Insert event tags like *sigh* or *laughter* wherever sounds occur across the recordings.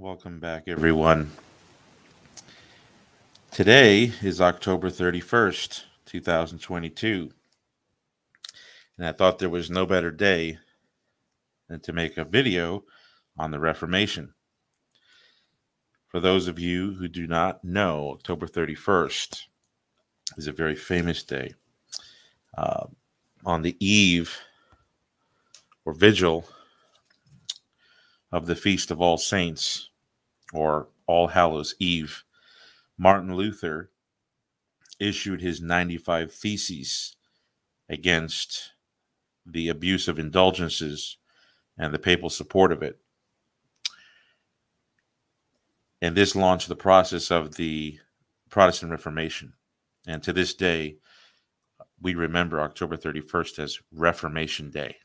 Welcome back, everyone. Today is October 31st, 2022. And I thought there was no better day than to make a video on the Reformation. For those of you who do not know, October 31st is a very famous day. Uh, on the eve or vigil of the Feast of All Saints or All Hallows Eve, Martin Luther issued his 95 Theses against the abuse of indulgences and the papal support of it. And this launched the process of the Protestant Reformation. And to this day, we remember October 31st as Reformation Day.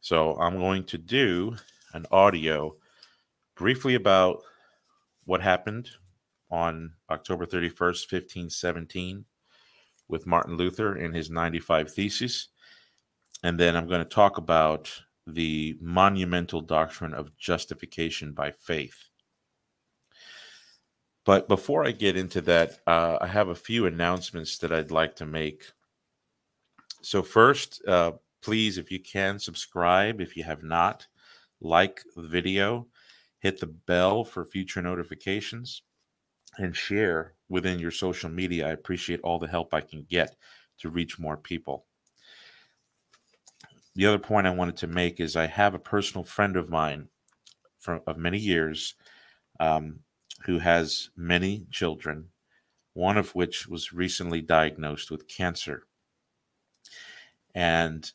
So I'm going to do an audio briefly about what happened on October 31st, 1517, with Martin Luther and his 95 Theses. And then I'm going to talk about the monumental doctrine of justification by faith. But before I get into that, uh, I have a few announcements that I'd like to make. So, first, uh, please, if you can, subscribe if you have not, like the video, hit the bell for future notifications, and share within your social media. I appreciate all the help I can get to reach more people. The other point I wanted to make is I have a personal friend of mine from of many years um, who has many children, one of which was recently diagnosed with cancer. And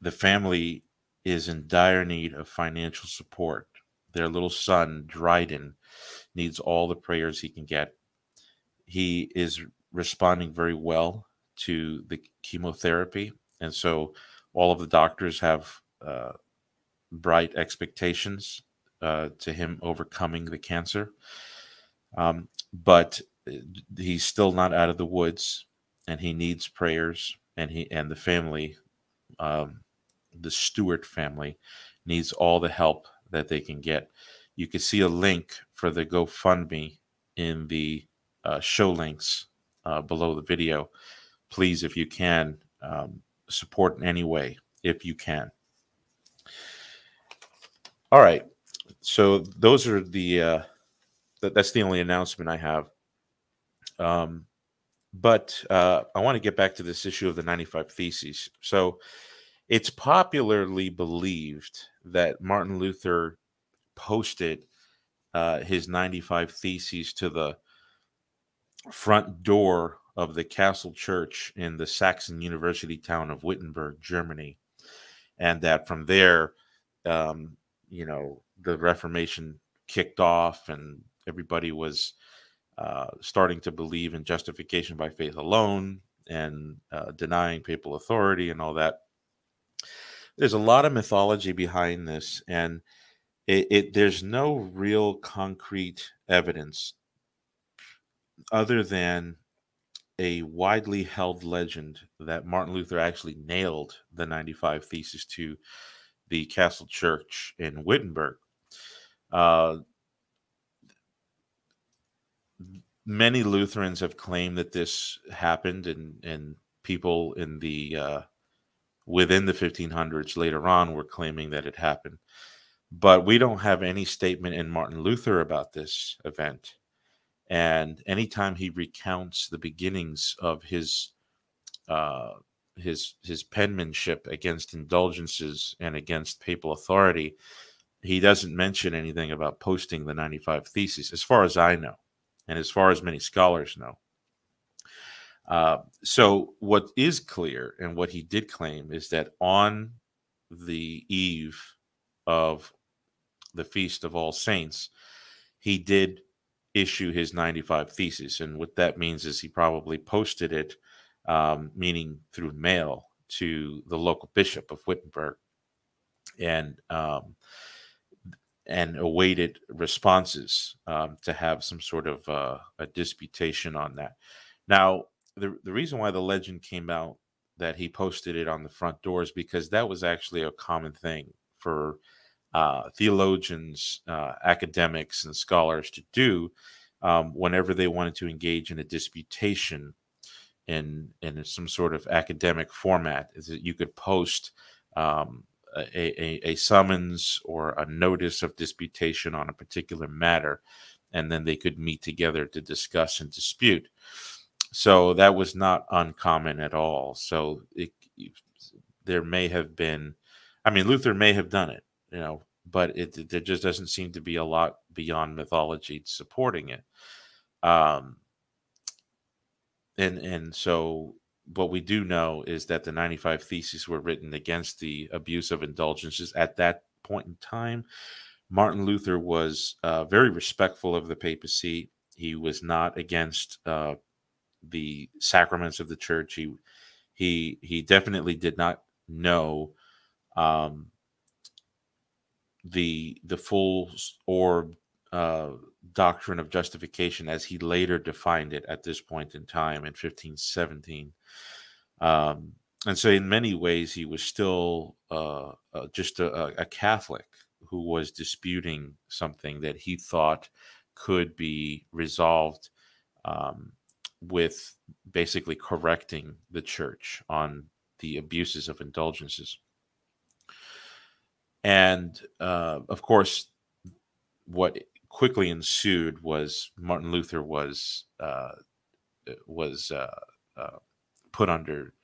the family is in dire need of financial support. Their little son, Dryden, needs all the prayers he can get. He is responding very well to the chemotherapy. And so all of the doctors have uh, bright expectations uh, to him overcoming the cancer. Um, but uh, he's still not out of the woods, and he needs prayers, and he and the family, um, the Stuart family, needs all the help that they can get. You can see a link for the GoFundMe in the uh, show links uh, below the video. Please, if you can, um, support in any way, if you can. All right. So those are the uh, that, that's the only announcement I have. Um, but uh, I want to get back to this issue of the 95 Theses. So it's popularly believed that Martin Luther posted uh, his 95 Theses to the front door of the castle church in the Saxon University town of Wittenberg, Germany. And that from there, um, you know, the Reformation kicked off and everybody was uh, starting to believe in justification by faith alone and uh, denying papal authority and all that. There's a lot of mythology behind this, and it, it there's no real concrete evidence other than a widely held legend that Martin Luther actually nailed the 95 Theses to the castle church in Wittenberg. Uh, many Lutherans have claimed that this happened, and and people in the uh, within the 1500s later on were claiming that it happened. But we don't have any statement in Martin Luther about this event. And anytime he recounts the beginnings of his uh, his his penmanship against indulgences and against papal authority, he doesn't mention anything about posting the 95 Theses, as far as I know and as far as many scholars know. Uh, so, what is clear and what he did claim is that on the eve of the Feast of All Saints, he did issue his 95 Theses. And what that means is he probably posted it, um, meaning through mail, to the local bishop of Wittenberg. And um, and awaited responses um, to have some sort of uh, a disputation on that. Now, the the reason why the legend came out that he posted it on the front doors because that was actually a common thing for uh, theologians, uh, academics, and scholars to do um, whenever they wanted to engage in a disputation in in some sort of academic format. Is that you could post um, a, a, a, summons or a notice of disputation on a particular matter, and then they could meet together to discuss and dispute. So that was not uncommon at all. So it, there may have been, I mean, Luther may have done it, you know, but it there just doesn't seem to be a lot beyond mythology supporting it. Um, and and so what we do know is that the 95 theses were written against the abuse of indulgences at that point in time. Martin Luther was uh, very respectful of the papacy. He was not against uh, the sacraments of the church. He he he definitely did not know um, the the full orb uh, doctrine of justification as he later defined it at this point in time in 1517. Um, and so, in many ways, he was still uh, uh, just a, a, Catholic who was disputing something that he thought could be resolved um, with basically correcting the church on the abuses of indulgences. And uh, of course, what quickly ensued was Martin Luther was uh, was uh, uh put under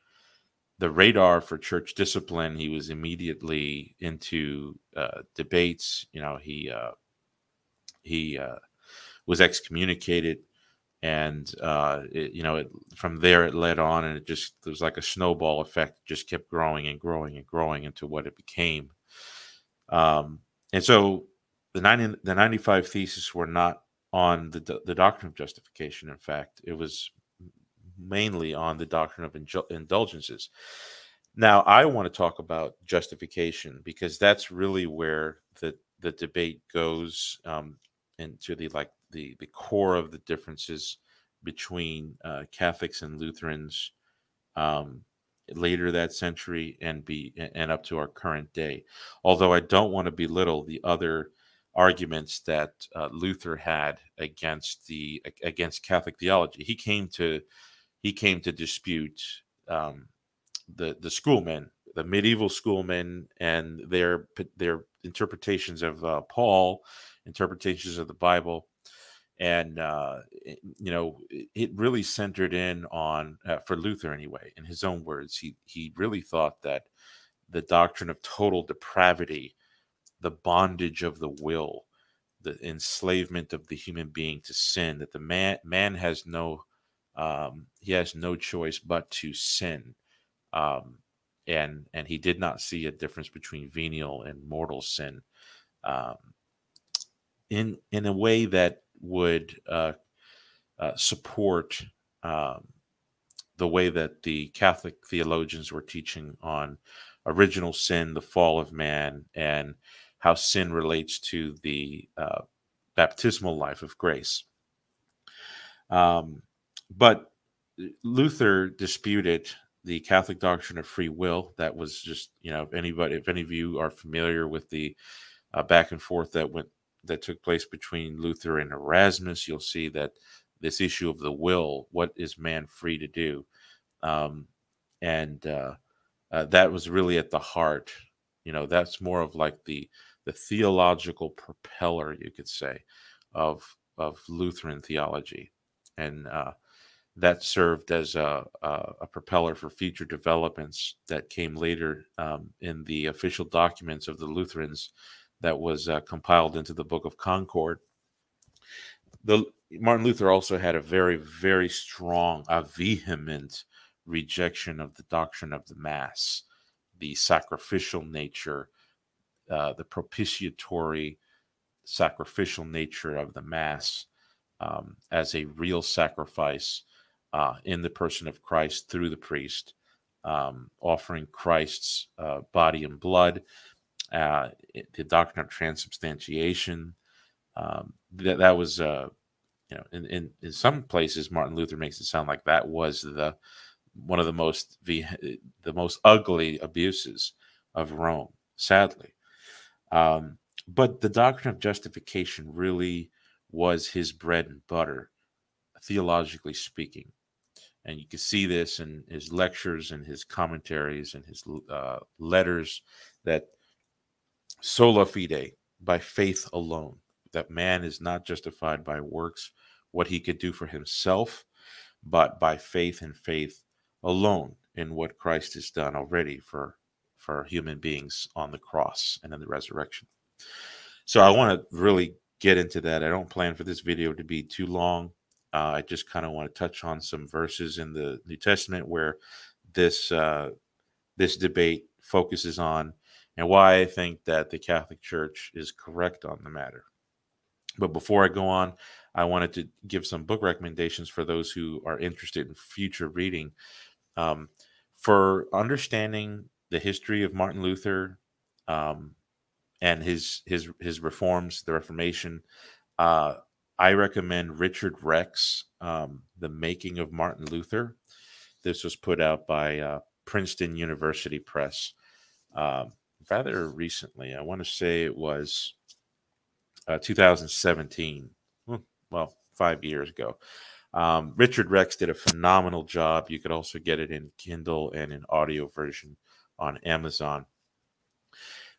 the radar for church discipline. He was immediately into uh, debates. You know, he uh, he was excommunicated and uh, it, you know, it, from there it led on, and it just there was like a snowball effect, just kept growing and growing and growing into what it became. Um, and so the 90, the 95 theses were not on the the doctrine of justification. In fact, it was mainly on the doctrine of indulgences. Now, I want to talk about justification because that's really where the the debate goes um, into the like the the core of the differences between uh, Catholics and Lutherans um, later that century and be and up to our current day. Although I don't want to belittle the other arguments that uh, Luther had against the against Catholic theology. He came to he came to dispute um, the the schoolmen, the medieval schoolmen, and their their interpretations of uh, Paul, interpretations of the Bible, and uh, you know it really centered in on uh, for Luther anyway. In his own words, he he really thought that the doctrine of total depravity, the bondage of the will, the enslavement of the human being to sin, that the man man has no um, he has no choice but to sin. Um, and and he did not see a difference between venial and mortal sin um, in in a way that would uh, uh, support um, the way that the Catholic theologians were teaching on original sin, the fall of man, and how sin relates to the uh, baptismal life of grace. Um, but Luther disputed the Catholic doctrine of free will. That was just, you know, if anybody, if any of you are familiar with the uh, back and forth that went that took place between Luther and Erasmus, you'll see that this issue of the will, what is man free to do? Um, and uh, uh, that was really at the heart. You know, that's more of like the the theological propeller, you could say, of of Lutheran theology, and uh, that served as a, a, a, propeller for future developments that came later um, in the official documents of the Lutherans that was uh, compiled into the Book of Concord. The Martin Luther also had a very, very strong, a vehement rejection of the doctrine of the Mass, the sacrificial nature, uh, the propitiatory sacrificial nature of the Mass um, as a real sacrifice uh, in the person of Christ through the priest, um, offering Christ's uh, body and blood uh, the doctrine of transubstantiation. Um, that that was, uh, you know, in, in in some places, Martin Luther makes it sound like that was the one of the most the, the most ugly abuses of Rome. Sadly, Um, but the doctrine of justification really was his bread and butter, theologically speaking. And you can see this in his lectures and his commentaries and his uh, letters that sola fide, by faith alone, that man is not justified by works, what he could do for himself, but by faith and faith alone in what Christ has done already for for human beings on the cross and in the resurrection. So I want to really get into that. I don't plan for this video to be too long. Uh, I just kind of want to touch on some verses in the New Testament where this uh, this debate focuses on, and why I think that the Catholic Church is correct on the matter. But before I go on, I wanted to give some book recommendations for those who are interested in future reading. Um, for understanding the history of Martin Luther um, and his his his reforms, the Reformation, uh, I recommend Richard Rex, um, The Making of Martin Luther. This was put out by uh, Princeton University Press um, rather recently. I want to say it was uh, 2017. Hmm, well, five years ago. Um, Richard Rex did a phenomenal job. You could also get it in Kindle and in audio version on Amazon.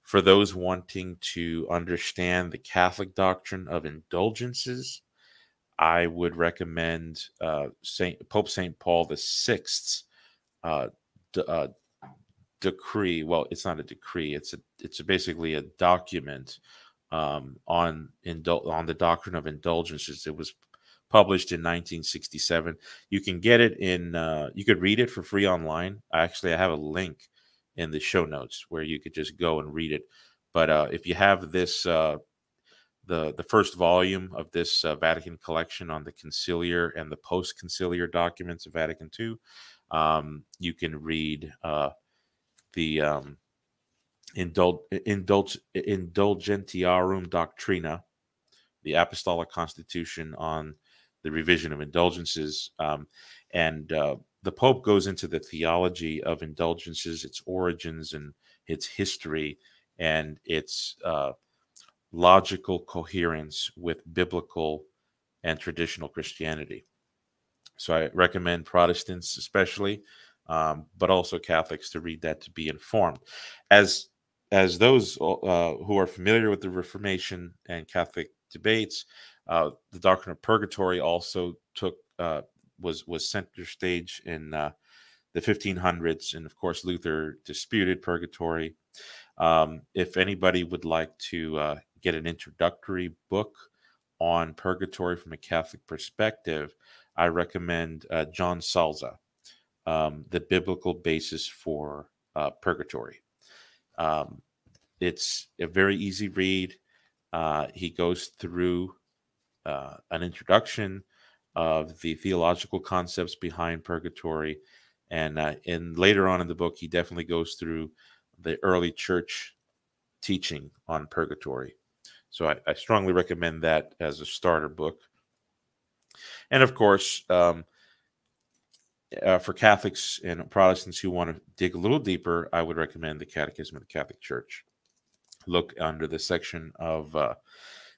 For those wanting to understand the Catholic doctrine of indulgences, I would recommend uh, Saint Pope Saint Paul the Sixth's uh, d- uh, decree. Well, it's not a decree; it's a it's a basically a document um, on indul- on the doctrine of indulgences. It was published in 1967. You can get it in. Uh, you could read it for free online. Actually, I have a link in the show notes where you could just go and read it. But uh, if you have this, uh, the the first volume of this uh, Vatican collection on the conciliar and the post-conciliar documents of Vatican II, um, you can read uh, the um, Indul- Indulg- Indulgentiarum Doctrina, the Apostolic Constitution on the revision of indulgences, um, and uh, the Pope goes into the theology of indulgences, its origins and its history, and its uh, logical coherence with biblical and traditional Christianity. So I recommend Protestants, especially, um, but also Catholics, to read that to be informed. As as those uh, who are familiar with the Reformation and Catholic debates, uh, the doctrine of purgatory also took uh, was was center stage in uh, the 1500s, and of course Luther disputed purgatory. Um, if anybody would like to uh, get an introductory book on purgatory from a Catholic perspective, I recommend uh, John Salza, um, the biblical basis for uh, purgatory. Um, it's a very easy read. Uh, he goes through uh, an introduction of the theological concepts behind purgatory. And, uh, and later on in the book, he definitely goes through the early church teaching on purgatory. So I, I strongly recommend that as a starter book. And of course, um, uh, for Catholics and Protestants who want to dig a little deeper, I would recommend the Catechism of the Catholic Church. Look under the section of uh,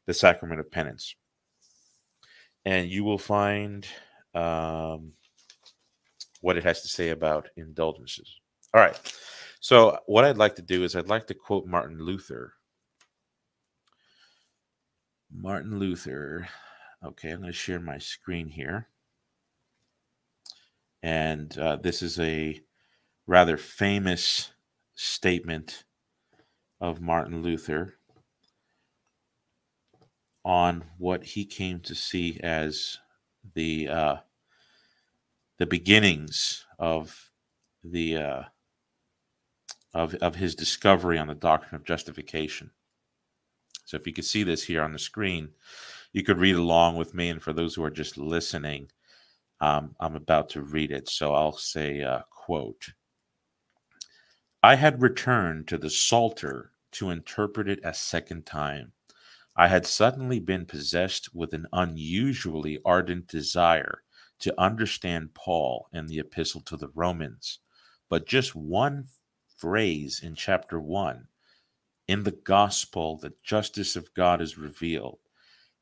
the Sacrament of Penance and you will find um, what it has to say about indulgences. All right. So, what I'd like to do is I'd like to quote Martin Luther. Martin Luther. Okay, I'm going to share my screen here. And uh, this is a rather famous statement of Martin Luther on what he came to see as the uh, the beginnings of the uh, of of his discovery on the doctrine of justification. So if you could see this here on the screen, you could read along with me. And for those who are just listening, um, I'm about to read it. So I'll say, uh, quote, I had returned to the Psalter to interpret it a second time. I had suddenly been possessed with an unusually ardent desire to understand Paul and the epistle to the Romans. But just one phrase in chapter 1 in the gospel, the justice of God is revealed,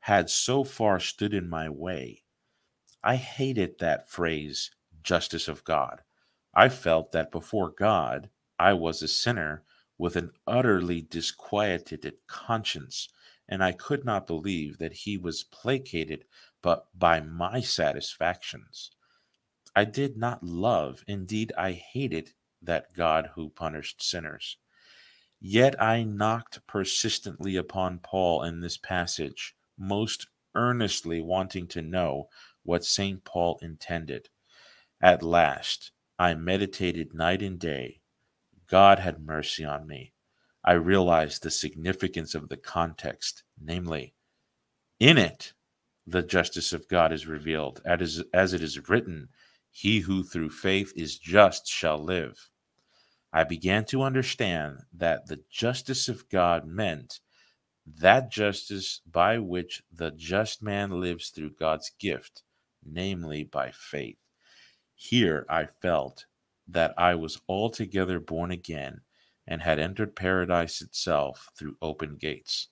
had so far stood in my way. I hated that phrase, justice of God. I felt that before God, I was a sinner with an utterly disquieted conscience, and I could not believe that he was placated but by my satisfactions. I did not love, indeed, I hated that God who punished sinners. Yet I knocked persistently upon Paul in this passage, most earnestly wanting to know what St. Paul intended. At last, I meditated night and day. God had mercy on me. I realized the significance of the context, namely, in it, the justice of God is revealed, as, as it is written, He who through faith is just shall live. I began to understand that the justice of God meant that justice by which the just man lives through God's gift, namely by faith. Here I felt that I was altogether born again and had entered paradise itself through open gates.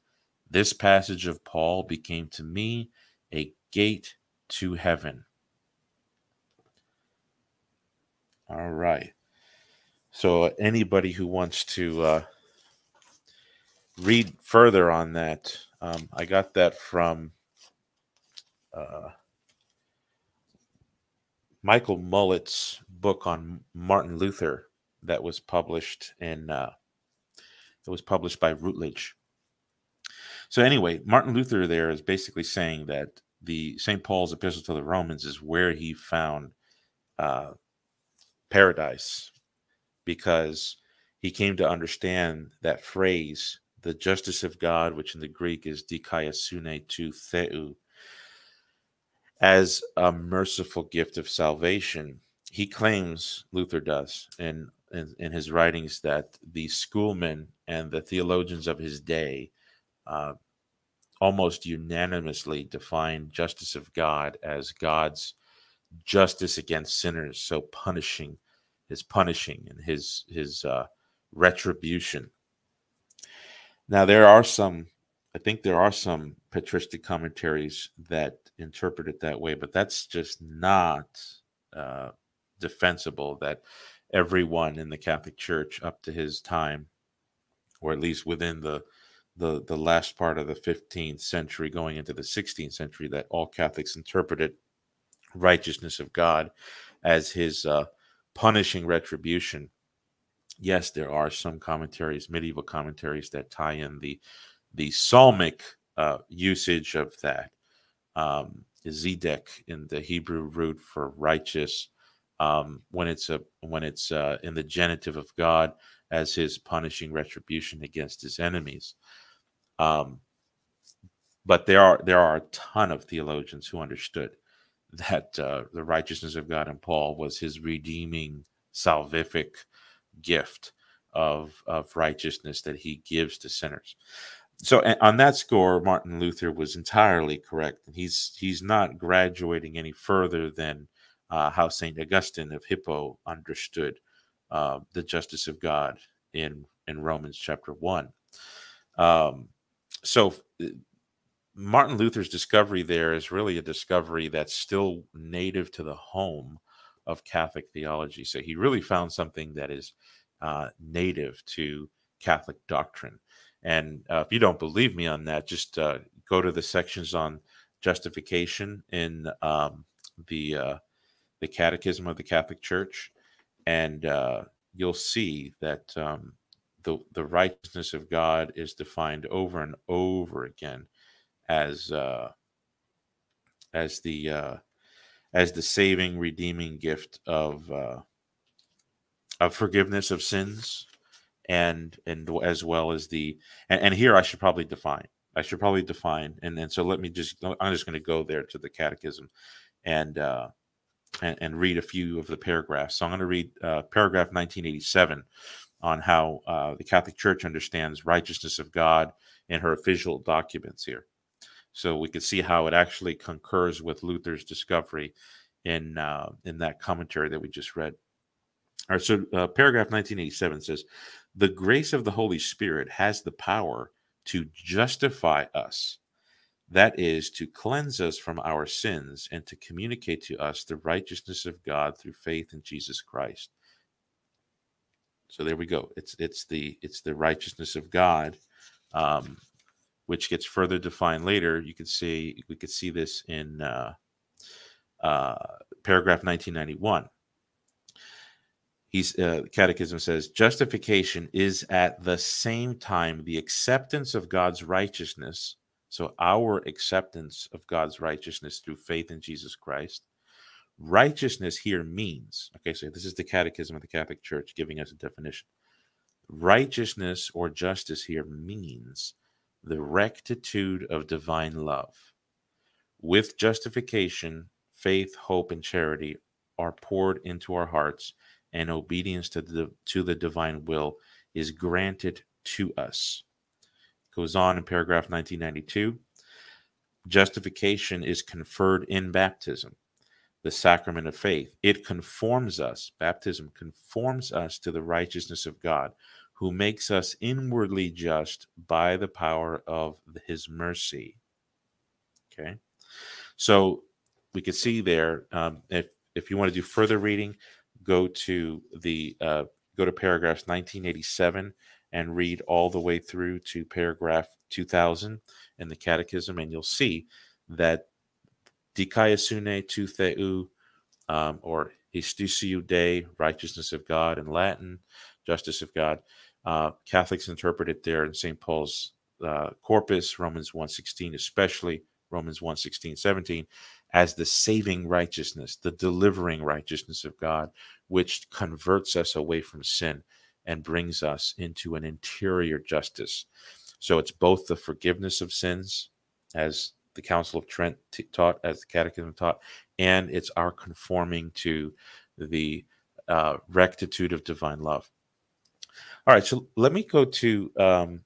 This passage of Paul became to me a gate to heaven. All right. So anybody who wants to uh, read further on that, um, I got that from uh, Michael Mullett's book on Martin Luther that was published in uh, it was published by Routledge. So anyway, Martin Luther there is basically saying that the St. Paul's epistle to the Romans is where he found uh, paradise because he came to understand that phrase, the justice of God, which in the Greek is dikaiosune tou theou, as a merciful gift of salvation. He claims, Luther does, in, in, in his writings, that the schoolmen and the theologians of his day uh, almost unanimously defined justice of God as God's justice against sinners, so punishing his punishing and his his uh, retribution. Now there are some, I think there are some patristic commentaries that interpret it that way, but that's just not uh, defensible. That everyone in the Catholic Church up to his time, or at least within the the the last part of the 15th century, going into the 16th century, that all Catholics interpreted righteousness of God as his uh, punishing retribution. Yes, there are some commentaries, medieval commentaries, that tie in the the psalmic uh, usage of that. Um, zedek in the Hebrew root for righteous, um, when it's a when it's uh, in the genitive of God as His punishing retribution against His enemies. Um, but there are there are a ton of theologians who understood that uh, the righteousness of God in Paul was his redeeming salvific gift of of righteousness that he gives to sinners. So on that score, Martin Luther was entirely correct. He's he's not graduating any further than uh, how Saint Augustine of Hippo understood uh, the justice of God in in Romans chapter one. Um, so Martin Luther's discovery there is really a discovery that's still native to the home of Catholic theology. So he really found something that is uh, native to Catholic doctrine. And uh, if you don't believe me on that, just uh, go to the sections on justification in um, the uh, the Catechism of the Catholic Church, and uh, you'll see that um, the the righteousness of God is defined over and over again as uh, as the uh, as the saving, redeeming gift of of forgiveness of sins, and and as well as the and, and here I should probably define. I should probably define, and and so let me just I'm just going to go there to the Catechism, and uh, and, and read a few of the paragraphs. So I'm going to read uh, paragraph 1987 on how uh, the Catholic Church understands righteousness of God in her official documents here. So we can see how it actually concurs with Luther's discovery in uh, in that commentary that we just read. All right, so uh, paragraph 1987 says, the grace of the Holy Spirit has the power to justify us. That is, to cleanse us from our sins and to communicate to us the righteousness of God through faith in Jesus Christ. So there we go. It's it's the it's the righteousness of God, um, which gets further defined later. You can see we could see this in uh, uh, paragraph 1991 he's uh, catechism says justification is at the same time the acceptance of god's righteousness so our acceptance of god's righteousness through faith in jesus christ. Righteousness here means okay so this is the catechism of the catholic church giving us a definition. Righteousness or justice here means the rectitude of divine love. With justification faith hope and charity are poured into our hearts and obedience to the to the divine will is granted to us. Goes on in paragraph 1992. Justification is conferred in baptism, the sacrament of faith. It conforms us, baptism conforms us to the righteousness of God, who makes us inwardly just by the power of his mercy. Okay. So we could see there, um, if, if you want to do further reading, go to the uh, go to paragraphs 1987 and read all the way through to paragraph 2000 in the catechism and you'll see that dikaiosune tou theou um, or justitia dei righteousness of god in latin justice of god uh, catholics interpret it there in st paul's uh, corpus romans 116 especially romans 116 17 as the saving righteousness, the delivering righteousness of God, which converts us away from sin and brings us into an interior justice. So it's both the forgiveness of sins, as the Council of Trent t- taught, as the Catechism taught, and it's our conforming to the uh, rectitude of divine love. All right, so let me go to um,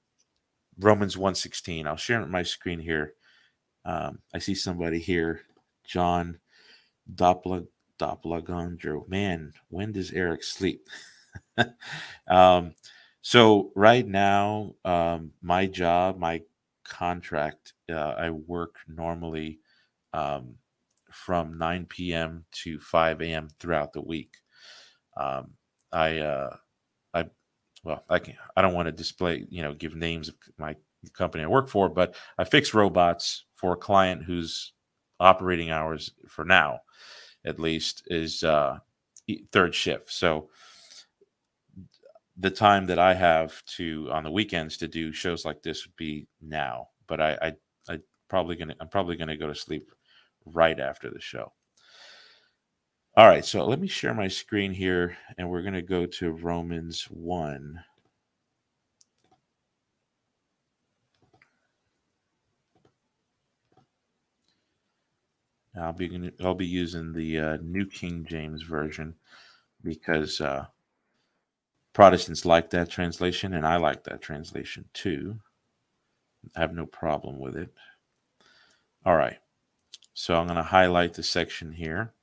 Romans 1.16. I'll share my screen here. Um, I see somebody here John Doppler Doppelganger. Man, when does Erick sleep? *laughs* um, so right now, um, my job, my contract, uh, I work normally um, from 9 p.m. to 5 a.m. throughout the week. Um, I, uh, I, well, I can I don't want to display, you know, give names of my company I work for, but I fix robots for a client who's operating hours for now, at least, is uh, third shift. So the time that I have to on the weekends to do shows like this would be now. But I, I, I probably gonna I'm probably gonna go to sleep right after the show. All right, so let me share my screen here, and we're to go to Romans 1. I'll be I'll be using the uh, New King James version because uh, Protestants like that translation, and I like that translation too. I have no problem with it. All right, so I'm going to highlight the section here.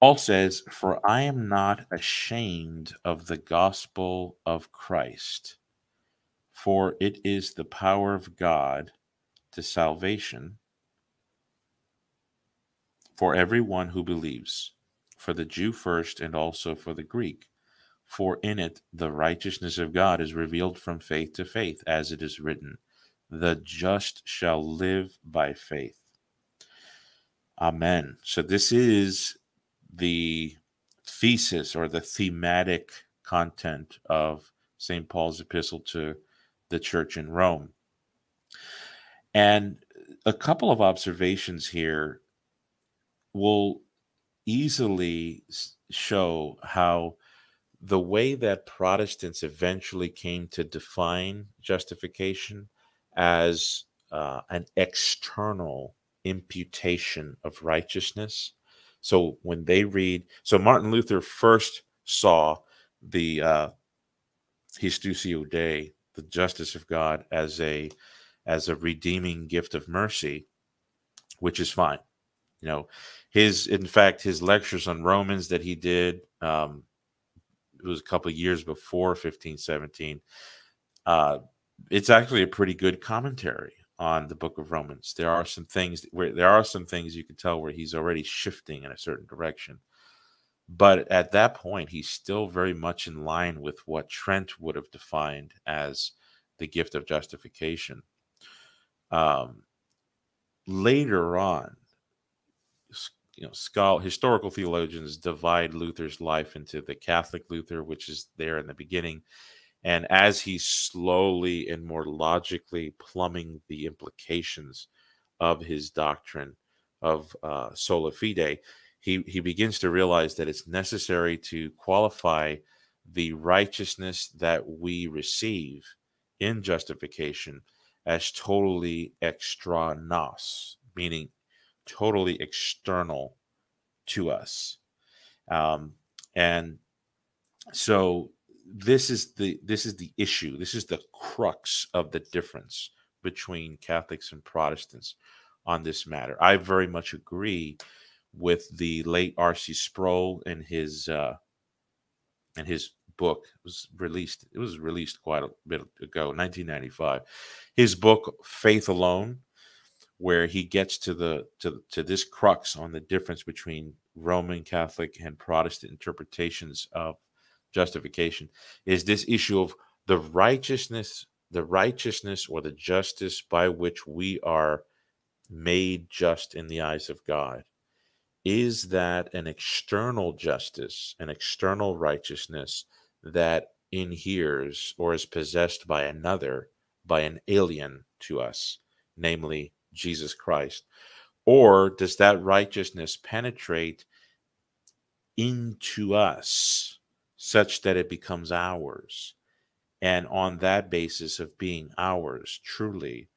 Paul says, "For I am not ashamed of the gospel of Christ, for it is the power of God to salvation." For everyone who believes, for the Jew first and also for the Greek. For in it the righteousness of God is revealed from faith to faith, as it is written, The just shall live by faith. Amen. So, this is the thesis or the thematic content of St. Paul's epistle to the church in Rome. And a couple of observations here will easily show how the way that Protestants eventually came to define justification as uh, an external imputation of righteousness. So when they read, so Martin Luther first saw the uh, Justitia Dei, the justice of God, as a as a redeeming gift of mercy, which is fine. You know, his in fact his lectures on Romans that he did um, it was a couple years before 1517. Uh, it's actually a pretty good commentary on the book of Romans. There are some things where there are some things you can tell where he's already shifting in a certain direction. But at that point, he's still very much in line with what Trent would have defined as the gift of justification. Um, later on, you know, scholar, historical theologians divide Luther's life into the Catholic Luther, which is there in the beginning, and as he's slowly and more logically plumbing the implications of his doctrine of uh, sola fide, he, he begins to realize that it's necessary to qualify the righteousness that we receive in justification as totally extra nos, meaning totally external to us. Um, and so this is the this is the issue. This is the crux of the difference between Catholics and Protestants on this matter. I very much agree with the late R.C. Sproul and his uh, and his book it was released. It was released quite a bit ago, 1995. His book Faith Alone, where he gets to the to to this crux on the difference between Roman Catholic and Protestant interpretations of justification is this issue of the righteousness the righteousness or the justice by which we are made just in the eyes of God. Is that an external justice an external righteousness that inheres or is possessed by another by an alien to us namely Jesus Christ or does that righteousness penetrate into us such that it becomes ours. And on that basis of being ours, truly,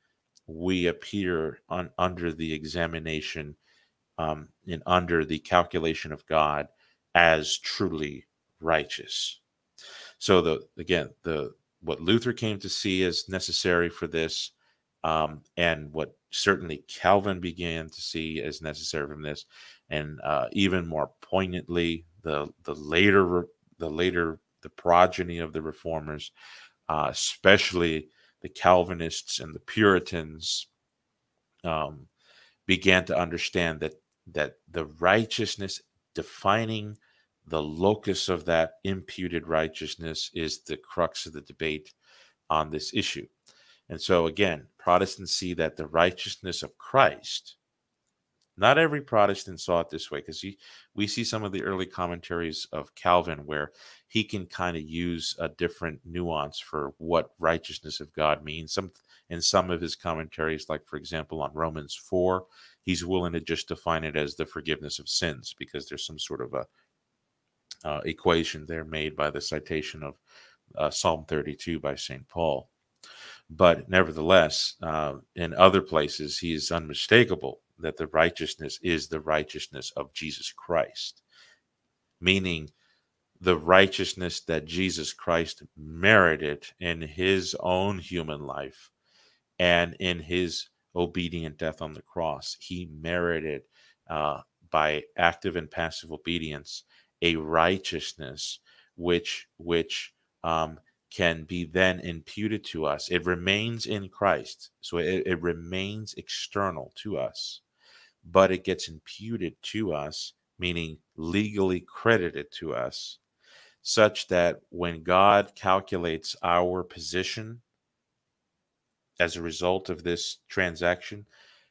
we appear on, under the examination um, and under the calculation of God as truly righteous. So the again the what Luther came to see as necessary for this, um, and what certainly Calvin began to see as necessary from this, and uh, even more poignantly the the later the later the progeny of the reformers, uh, especially the Calvinists and the Puritans, um, began to understand that that the righteousness defining the locus of that imputed righteousness is the crux of the debate on this issue. And so again, Protestants see that the righteousness of Christ not every Protestant saw it this way because we see some of the early commentaries of Calvin where he can kind of use a different nuance for what righteousness of God means. Some in some of his commentaries, like for example on Romans four, he's willing to just define it as the forgiveness of sins because there's some sort of a uh, equation there made by the citation of uh, Psalm 32 by St. Paul. But nevertheless, uh, in other places, he is unmistakable that the righteousness is the righteousness of Jesus Christ, meaning the righteousness that Jesus Christ merited in his own human life and in his obedient death on the cross. He merited uh, by active and passive obedience a righteousness which which um, can be then imputed to us. It remains in Christ, so it, it remains external to us but it gets imputed to us, meaning legally credited to us, such that when God calculates our position as a result of this transaction,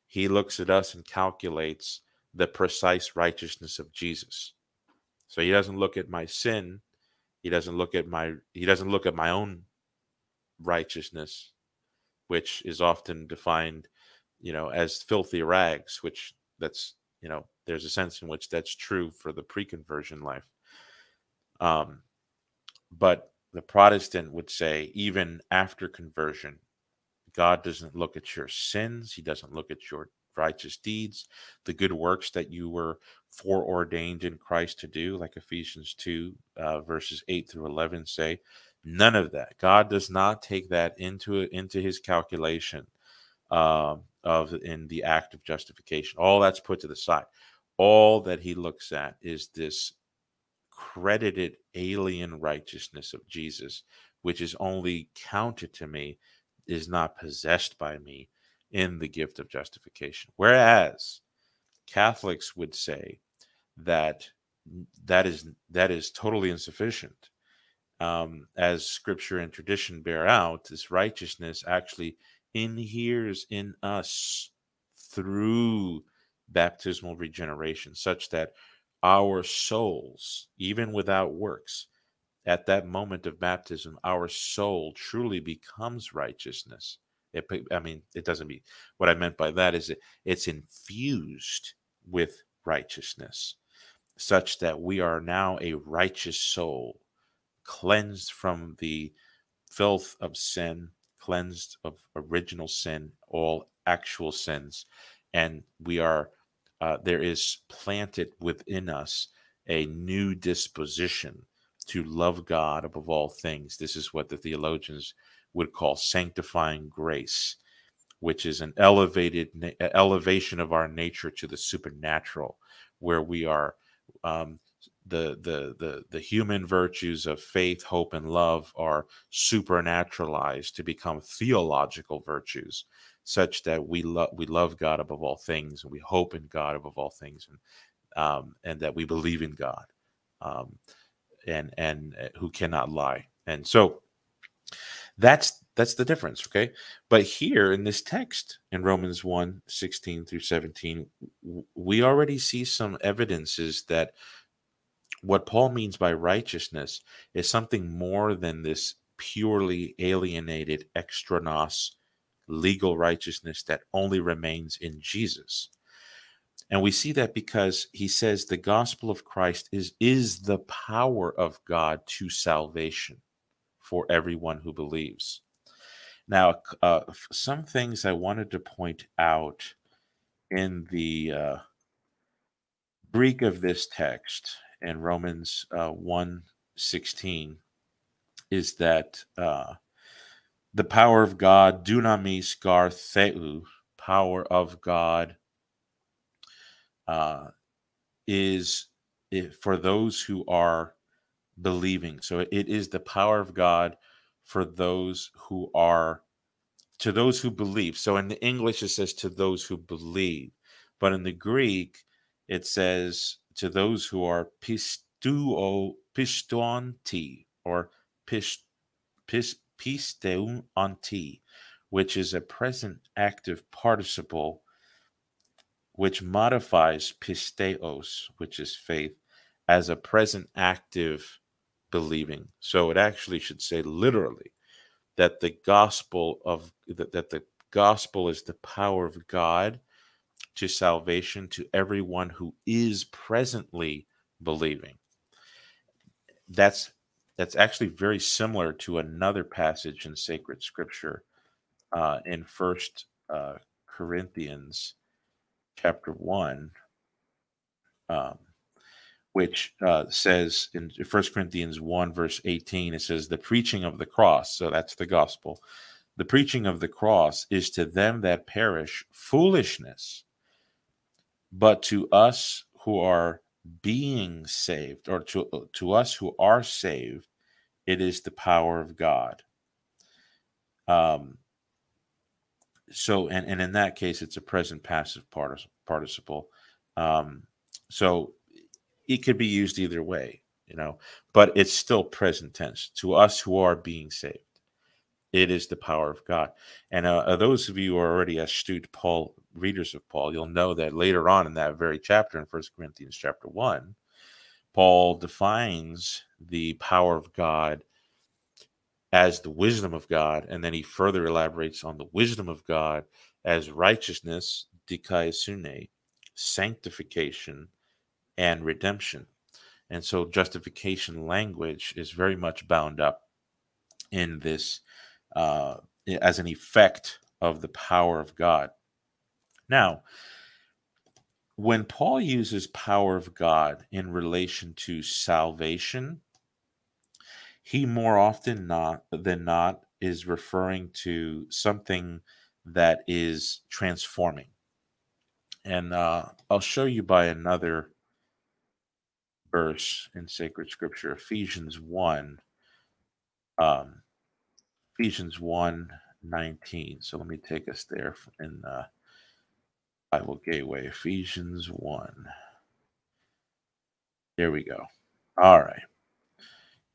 he looks at us and calculates the precise righteousness of Jesus. So he doesn't look at my sin, he doesn't look at my he doesn't look at my own righteousness, which is often defined, you know, as filthy rags, which that's you know there's a sense in which that's true for the pre-conversion life. Um, but the protestant would say even after conversion god doesn't look at your sins he doesn't look at your righteous deeds the good works that you were foreordained in christ to do like ephesians 2 uh, verses 8 through 11 say none of that god does not take that into into his calculation um, of in the act of justification. All that's put to the side. All that he looks at is this credited alien righteousness of Jesus, which is only counted to me, is not possessed by me in the gift of justification. Whereas Catholics would say that that is that is totally insufficient. Um, as scripture and tradition bear out, this righteousness actually inheres in us through baptismal regeneration, such that our souls, even without works, at that moment of baptism, our soul truly becomes righteousness. It, I mean, it doesn't mean what I meant by that is it, it's infused with righteousness, such that we are now a righteous soul, cleansed from the filth of sin, cleansed of original sin, all actual sins, and we are uh, there is planted within us a new disposition to love God above all things. This is what the theologians would call sanctifying grace, which is an elevated elevation of our nature to the supernatural, where we are um, the, the the the human virtues of faith, hope, and love are supernaturalized to become theological virtues, such that we love we love God above all things, and we hope in God above all things, and um, and that we believe in God. Um, and and uh, who cannot lie. And so that's that's the difference, okay? But here in this text in Romans 1, 16 through 17, we already see some evidences that what Paul means by righteousness is something more than this purely alienated extra nos legal righteousness that only remains in Jesus. And we see that because he says the gospel of Christ is, is the power of God to salvation for everyone who believes. Now, uh, some things I wanted to point out in the uh, Greek of this text in Romans uh, 1 16 is that uh, the power of God, dunamis gar theou, power of God uh, is for those who are believing. So it is the power of God for those who are to those who believe. So in the English it says to those who believe, but in the Greek it says to those who are pistuo pistonti or pist, pist, pisteunti, which is a present active participle which modifies pisteos, which is faith, as a present active believing. So it actually should say literally that the gospel of that, that the gospel is the power of God to salvation to everyone who is presently believing. That's that's actually very similar to another passage in sacred scripture uh, in First uh, Corinthians chapter 1, um, which uh, says in 1 Corinthians 1, verse 18, it says, The preaching of the cross, so that's the gospel, the preaching of the cross is to them that perish foolishness, but to us who are being saved, or to, to us who are saved, it is the power of God. Um, so and, and in that case it's a present passive participle um, so it could be used either way you know but it's still present tense to us who are being saved it is the power of god and uh, uh, those of you who are already astute paul readers of paul you'll know that later on in that very chapter in First corinthians chapter 1 paul defines the power of god as the wisdom of God. And then he further elaborates on the wisdom of God as righteousness, dikaiosune, sanctification, and redemption. And so justification language is very much bound up in this uh, as an effect of the power of God. Now, when Paul uses power of God in relation to salvation, he more often not than not is referring to something that is transforming. And uh, I'll show you by another verse in sacred scripture, Ephesians 1. Um, Ephesians 1 19. So let me take us there in uh, Bible Gateway, Ephesians 1. There we go. All right.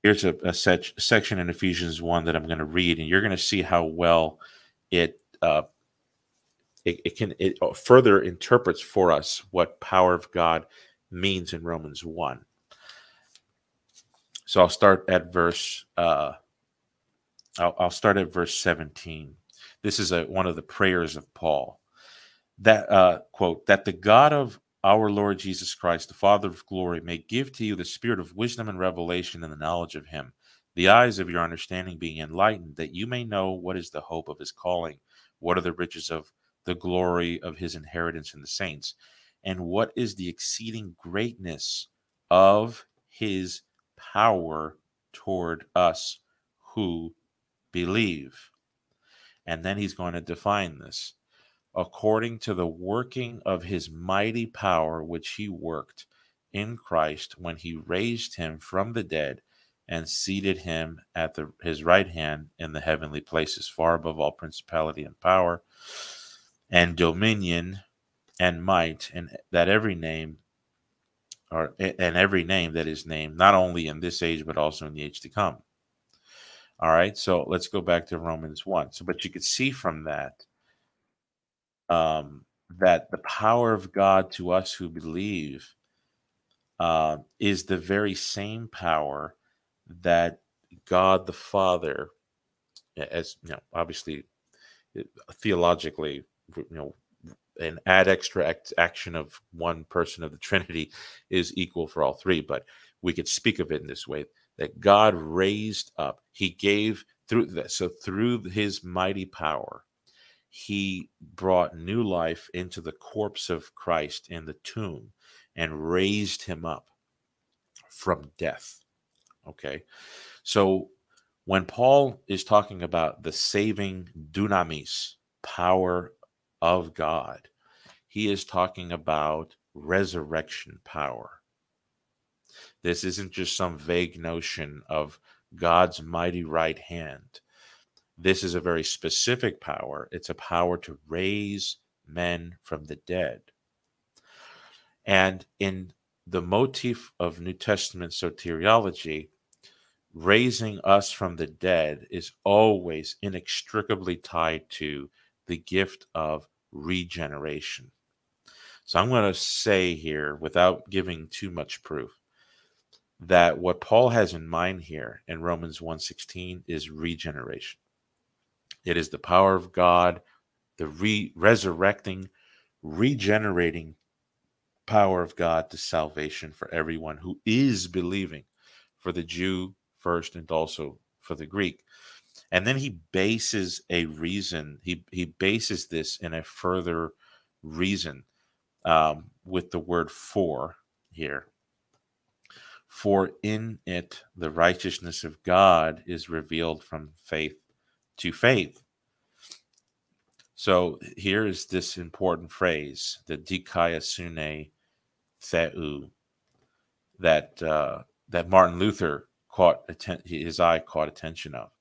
Here's a, a set, section in Ephesians 1 that I'm going to read, and you're going to see how well it uh, it, it, can it uh, further interprets for us what power of God means in Romans 1. So I'll start at verse uh, I'll, I'll start at verse 17. This is a, one of the prayers of Paul. That uh, quote that the God of our Lord Jesus Christ, the Father of glory, may give to you the spirit of wisdom and revelation and the knowledge of Him, the eyes of your understanding being enlightened, that you may know what is the hope of His calling, what are the riches of the glory of His inheritance in the saints, and what is the exceeding greatness of His power toward us who believe. And then he's going to define this according to the working of his mighty power, which he worked in Christ when he raised him from the dead and seated him at the, his right hand in the heavenly places, far above all principality and power and dominion and might, and that every name or and every name that is named, not only in this age but also in the age to come. All right, so let's go back to Romans 1. So, but you could see from that um, that the power of God to us who believe uh, is the very same power that God the Father, as you know, obviously theologically, you know, an ad extra act, action of one person of the Trinity is equal for all three, but we could speak of it in this way that God raised up. He gave through that. So through his mighty power, he brought new life into the corpse of Christ in the tomb and raised him up from death. Okay. So when Paul is talking about the saving dunamis, power of God, he is talking about resurrection power. This isn't just some vague notion of God's mighty right hand. This is a very specific power. It's a power to raise men from the dead. And in the motif of New Testament soteriology, raising us from the dead is always inextricably tied to the gift of regeneration. So I'm going to say here, without giving too much proof, that what Paul has in mind here in Romans 1:16 is regeneration. It is the power of God, the re- resurrecting, regenerating power of God to salvation for everyone who is believing, for the Jew first and also for the Greek. And then he bases a reason, he, he bases this in a further reason um, with the word for here. For in it the righteousness of God is revealed from faith to faith. So here is this important phrase, the dikaiosune theou, that uh, that Martin Luther caught atten- his eye caught attention of.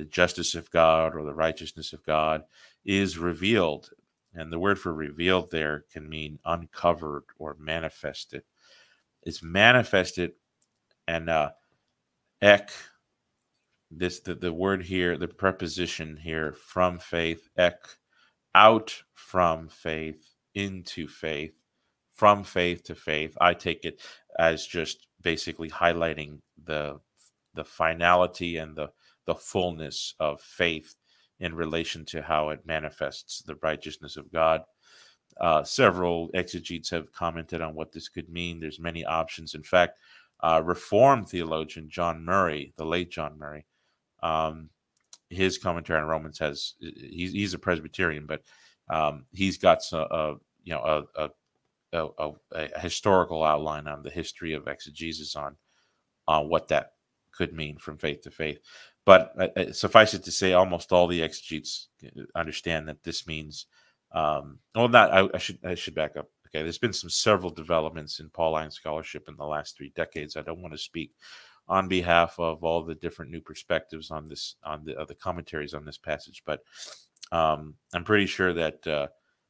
The justice of God or the righteousness of God is revealed, and the word for revealed there can mean uncovered or manifested. It's manifested and uh, ek this the, the word here the preposition here from faith ek out from faith into faith from faith to faith i take it as just basically highlighting the the finality and the the fullness of faith in relation to how it manifests the righteousness of god. Uh, several exegetes have commented on what this could mean. There's many options. In fact uh, Reformed theologian John Murray, the late John Murray, um, his commentary on Romans has he's, he's a Presbyterian, but um, he's got a, a you know a, a, a, a, historical outline on the history of exegesis on on what that could mean from faith to faith. But uh, uh suffice it to say, almost all the exegetes understand that this means. Um, well, not I, I should I should back up. Okay, there's been some several developments in Pauline scholarship in the last three decades. I don't want to speak on behalf of all the different new perspectives on this on the uh, the commentaries on this passage, but um, I'm pretty sure that uh,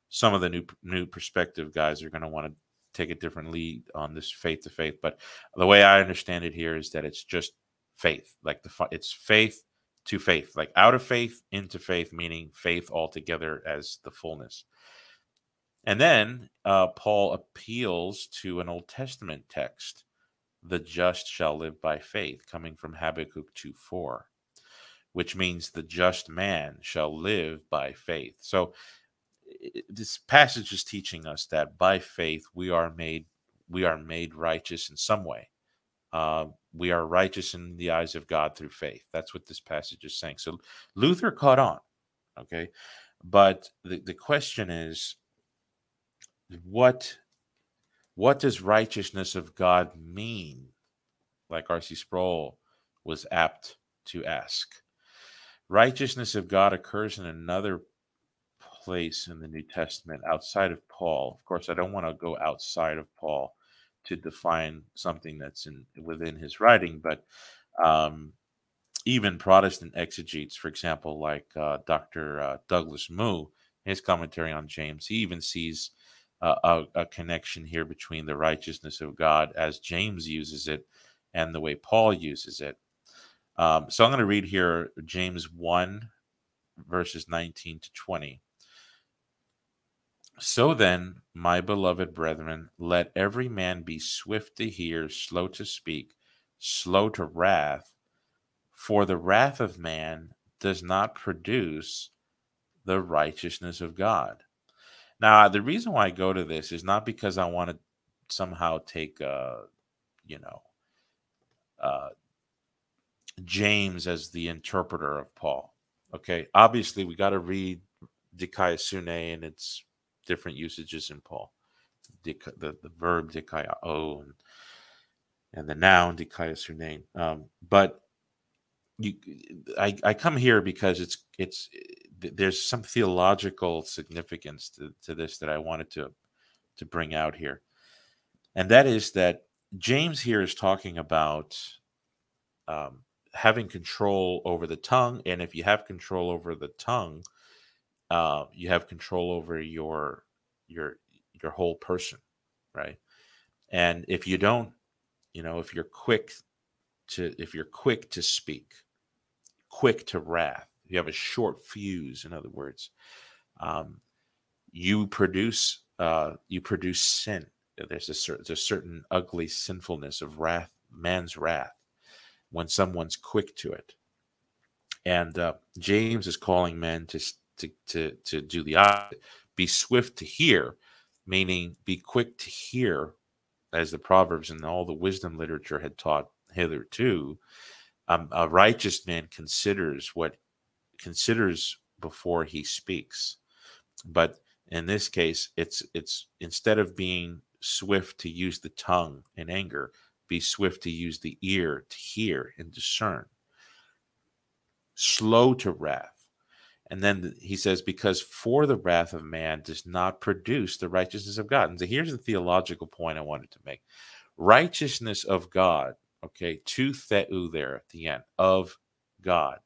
some of the new new perspective guys are going to want to take a different lead on this faith to faith. But the way I understand it here is that it's just faith, like the it's faith to faith, like out of faith into faith, meaning faith altogether as the fullness. And then uh, Paul appeals to an Old Testament text, the just shall live by faith, coming from Habakkuk 2 4, which means the just man shall live by faith. So this passage is teaching us that by faith we are made we are made righteous in some way. Uh, we are righteous in the eyes of God through faith. That's what this passage is saying. So Luther caught on, okay, but the, the question is, what what does righteousness of God mean? Like R.C. Sproul was apt to ask. Righteousness of God occurs in another place in the New Testament outside of Paul. Of course, I don't want to go outside of Paul to define something that's in within his writing, but um, even Protestant exegetes, for example, like uh, Dr. Uh, Douglas Moo, his commentary on James, he even sees uh, a, a, connection here between the righteousness of God as James uses it and the way Paul uses it. Um, so I'm going to read here James 1, verses 19 to 20. So then, my beloved brethren, let every man be swift to hear, slow to speak, slow to wrath, for the wrath of man does not produce the righteousness of God. Now, the reason why I go to this is not because I want to somehow take, uh, you know, uh, James as the interpreter of Paul. Okay, obviously we got to read Dikaiosune and its different usages in Paul. The, the, the verb dikaiō and, and the noun dikaiosune. Um, but you, I, I come here because it's it's there's some theological significance to, to this that I wanted to to bring out here, and that is that James here is talking about um, having control over the tongue, and if you have control over the tongue, uh, you have control over your your your whole person, right? And if you don't, you know, if you're quick to if you're quick to speak, quick to wrath, you have a short fuse. In other words, um, you produce uh, you produce sin. There's a certain there's a certain ugly sinfulness of wrath, man's wrath, when someone's quick to it. And uh, James is calling men to to to to do the opposite. Be swift to hear, meaning be quick to hear, as the Proverbs and all the wisdom literature had taught hitherto. Um, a righteous man considers what considers before he speaks, but in this case, it's it's instead of being swift to use the tongue in anger, be swift to use the ear to hear and discern. Slow to wrath and then he says, because for the wrath of man does not produce the righteousness of God. And so here's the theological point I wanted to make righteousness of God, okay, to theou there at the end, of God.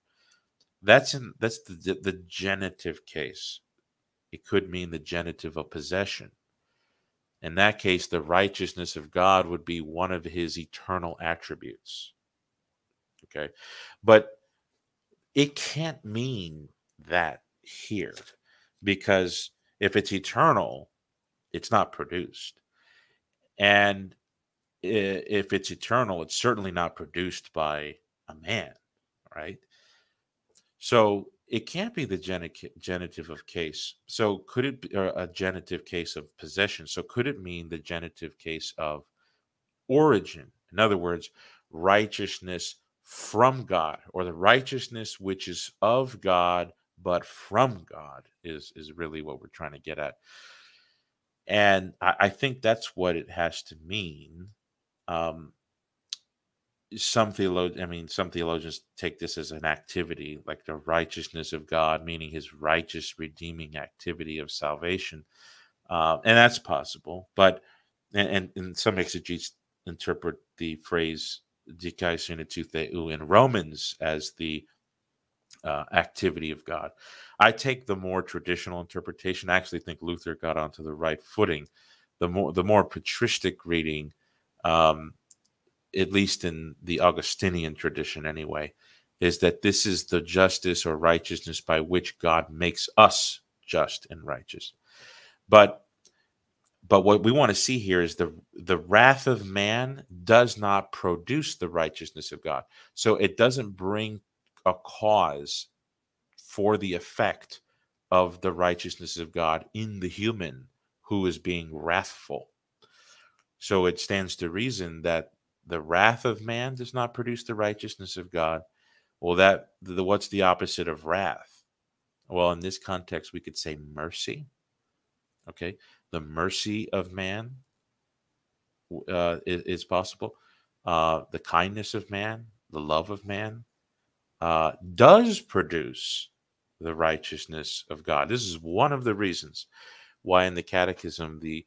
That's in that's the, the genitive case. It could mean the genitive of possession. In that case, the righteousness of God would be one of his eternal attributes. Okay. But it can't mean that here because if it's eternal, it's not produced. And if it's eternal, it's certainly not produced by a man, right? So it can't be the genitive of case. So could it be a genitive case of possession? So could it mean the genitive case of origin? In other words, righteousness from God or the righteousness which is of God but from God is is really what we're trying to get at. And I, I think that's what it has to mean. Um, some theologians, I mean, some theologians take this as an activity, like the righteousness of God, meaning His righteous redeeming activity of salvation. uh, and that's possible. But and, and, some exegetes interpret the phrase "dikaiosune tou theou" in Romans as the uh, activity of God. I take the more traditional interpretation. I actually think Luther got onto the right footing. The more the more patristic reading, um, at least in the Augustinian tradition, anyway, is that this is the justice or righteousness by which God makes us just and righteous. But but what we want to see here is the the wrath of man does not produce the righteousness of God. So it doesn't bring a cause for the effect of the righteousness of God in the human who is being wrathful. So it stands to reason that the wrath of man does not produce the righteousness of God. Well, that the, what's the opposite of wrath? Well, in this context, we could say mercy. Okay, the mercy of man uh, is, is, possible. Uh, the kindness of man, the love of man, uh, does produce the righteousness of God. This is one of the reasons why in the Catechism the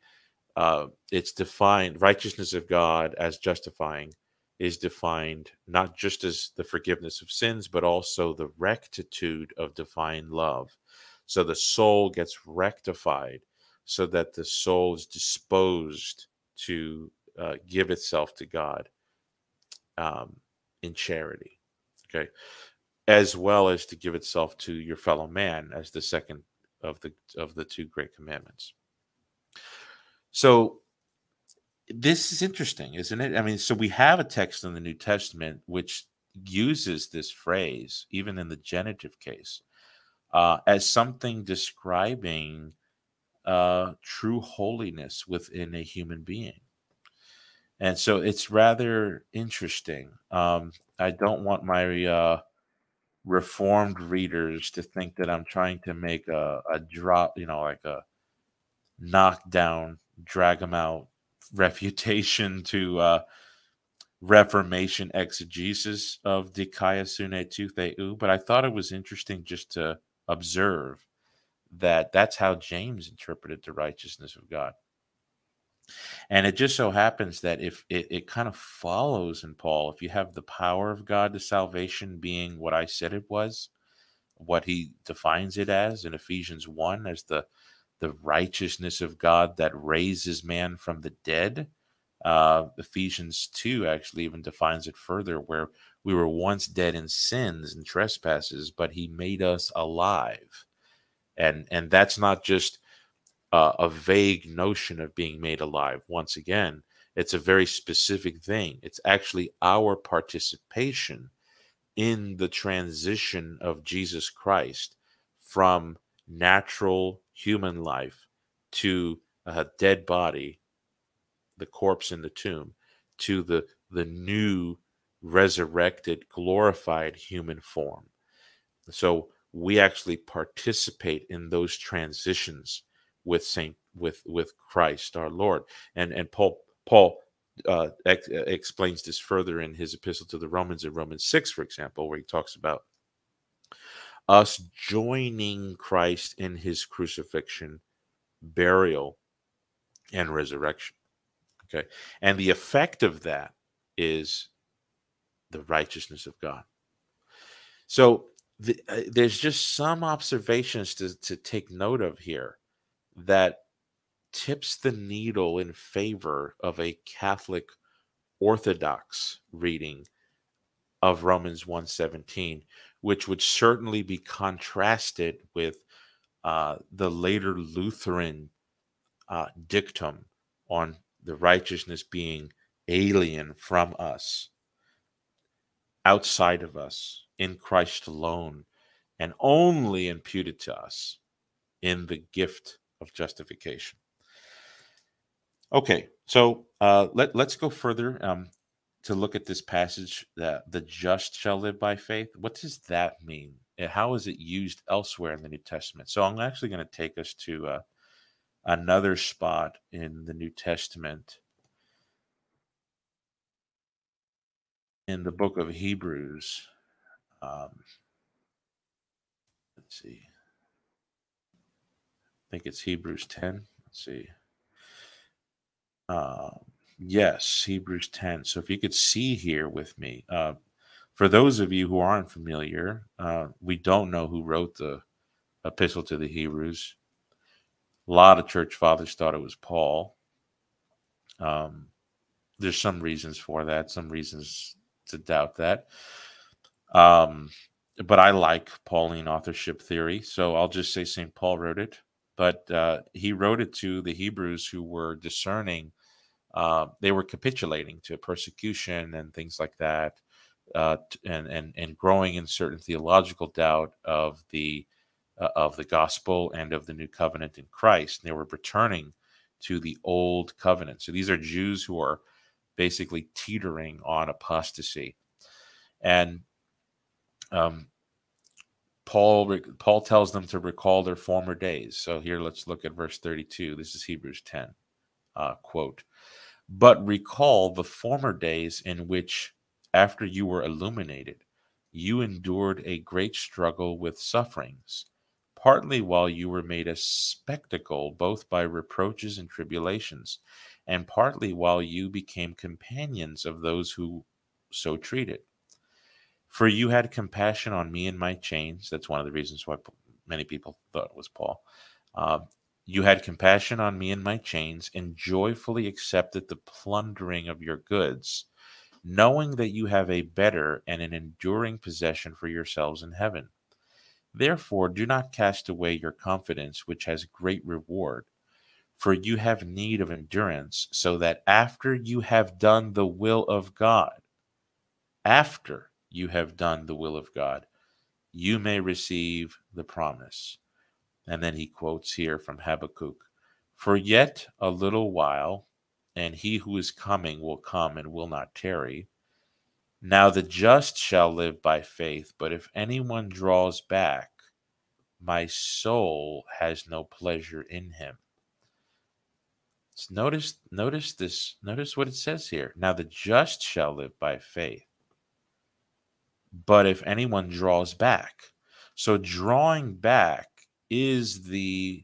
uh, it's defined righteousness of God as justifying is defined not just as the forgiveness of sins, but also the rectitude of divine love. So the soul gets rectified so that the soul is disposed to uh, give itself to God um, in charity. Okay. As well as to give itself to your fellow man as the second of the of the two great commandments. So this is interesting, isn't it? I mean, so we have a text in the New Testament which uses this phrase, even in the genitive case, uh, as something describing uh, true holiness within a human being. And so it's rather interesting. Um, I don't want my uh, reformed readers to think that I'm trying to make a, a drop, you know, like a knockdown, drag them out *laughs* refutation to uh, Reformation exegesis of Dikaiosune Theou, but I thought it was interesting just to observe that that's how James interpreted the righteousness of God. And it just so happens that if it, it kind of follows in Paul, if you have the power of God to salvation being what I said it was, what he defines it as in Ephesians 1 as the the righteousness of God that raises man from the dead. Uh, Ephesians 2 actually even defines it further, where we were once dead in sins and trespasses, but he made us alive. And, and that's not just uh, a vague notion of being made alive. Once again, it's a very specific thing. It's actually our participation in the transition of Jesus Christ from natural human life to a dead body, the corpse in the tomb, to the, the new resurrected, glorified human form. So we actually participate in those transitions with Saint with with Christ our Lord. And and Paul Paul uh, ex- uh, explains this further in his epistle to the Romans in Romans six, for example, where he talks about us joining Christ in his crucifixion, burial, and resurrection. Okay, and the effect of that is the righteousness of God. So the, uh, there's just some observations to, to take note of here that tips the needle in favor of a Catholic Orthodox reading of Romans 117, which would certainly be contrasted with uh, the later Lutheran uh, dictum on the righteousness being alien from us, outside of us, in Christ alone, and only imputed to us in the gift of justification. Okay, so uh, let let's go further um, to look at this passage that the just shall live by faith. What does that mean? How is it used elsewhere in the New Testament? So I'm actually going to take us to uh, another spot in the New Testament in the book of Hebrews. Um, let's see. I think it's Hebrews 10. Let's see. Uh, yes, Hebrews 10. So if you could see here with me, uh, for those of you who aren't familiar, uh, we don't know who wrote the epistle to the Hebrews. A lot of church fathers thought it was Paul. Um, there's some reasons for that, some reasons to doubt that. Um, but I like Pauline authorship theory, so I'll just say St. Paul wrote it. But uh, he wrote it to the Hebrews who were discerning, uh, they were capitulating to persecution and things like that, uh, and and and growing in certain theological doubt of the uh, of the gospel and of the new covenant in Christ. And they were returning to the old covenant. So these are Jews who are basically teetering on apostasy, and um, Paul Paul tells them to recall their former days. So here, let's look at verse 32. This is Hebrews 10. Uh, quote, but recall the former days in which, after you were illuminated, you endured a great struggle with sufferings, partly while you were made a spectacle both by reproaches and tribulations, and partly while you became companions of those who so treated. For you had compassion on me and my chains. That's one of the reasons why many people thought it was Paul. Uh, you had compassion on me and my chains, and joyfully accepted the plundering of your goods, knowing that you have a better and an enduring possession for yourselves in heaven. Therefore, do not cast away your confidence, which has great reward. For you have need of endurance, so that after you have done the will of God, after you have done the will of God, you may receive the promise. And then he quotes here from Habakkuk For yet a little while, and he who is coming will come and will not tarry. Now the just shall live by faith, but if anyone draws back, my soul has no pleasure in him. Notice, notice this, notice what it says here. Now the just shall live by faith. But if anyone draws back, so drawing back is the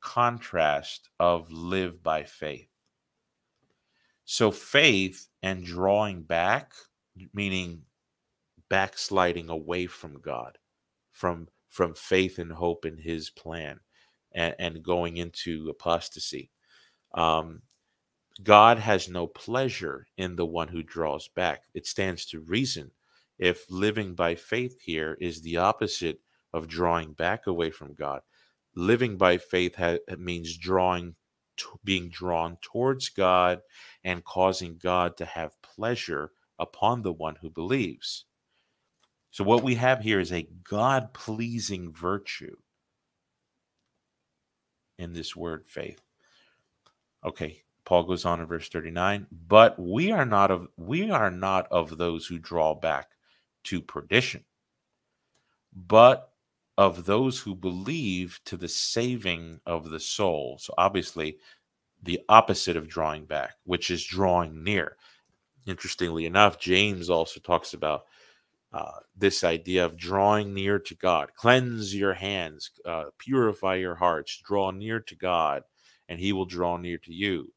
contrast of live by faith. So faith and drawing back, meaning backsliding away from God, from from faith and hope in His plan, and, and going into apostasy. Um, God has no pleasure in the one who draws back. It stands to reason if living by faith here is the opposite of drawing back away from God. Living by faith ha- means drawing, t- being drawn towards God and causing God to have pleasure upon the one who believes. So, what we have here is a God pleasing virtue in this word faith. Okay, Paul goes on in verse 39, but we are not of we are not of those who draw back to perdition, but of those who believe to the saving of the soul. So, obviously, the opposite of drawing back, which is drawing near. Interestingly enough, James also talks about uh, this idea of drawing near to God. Cleanse your hands, uh, purify your hearts, draw near to God, and he will draw near to you.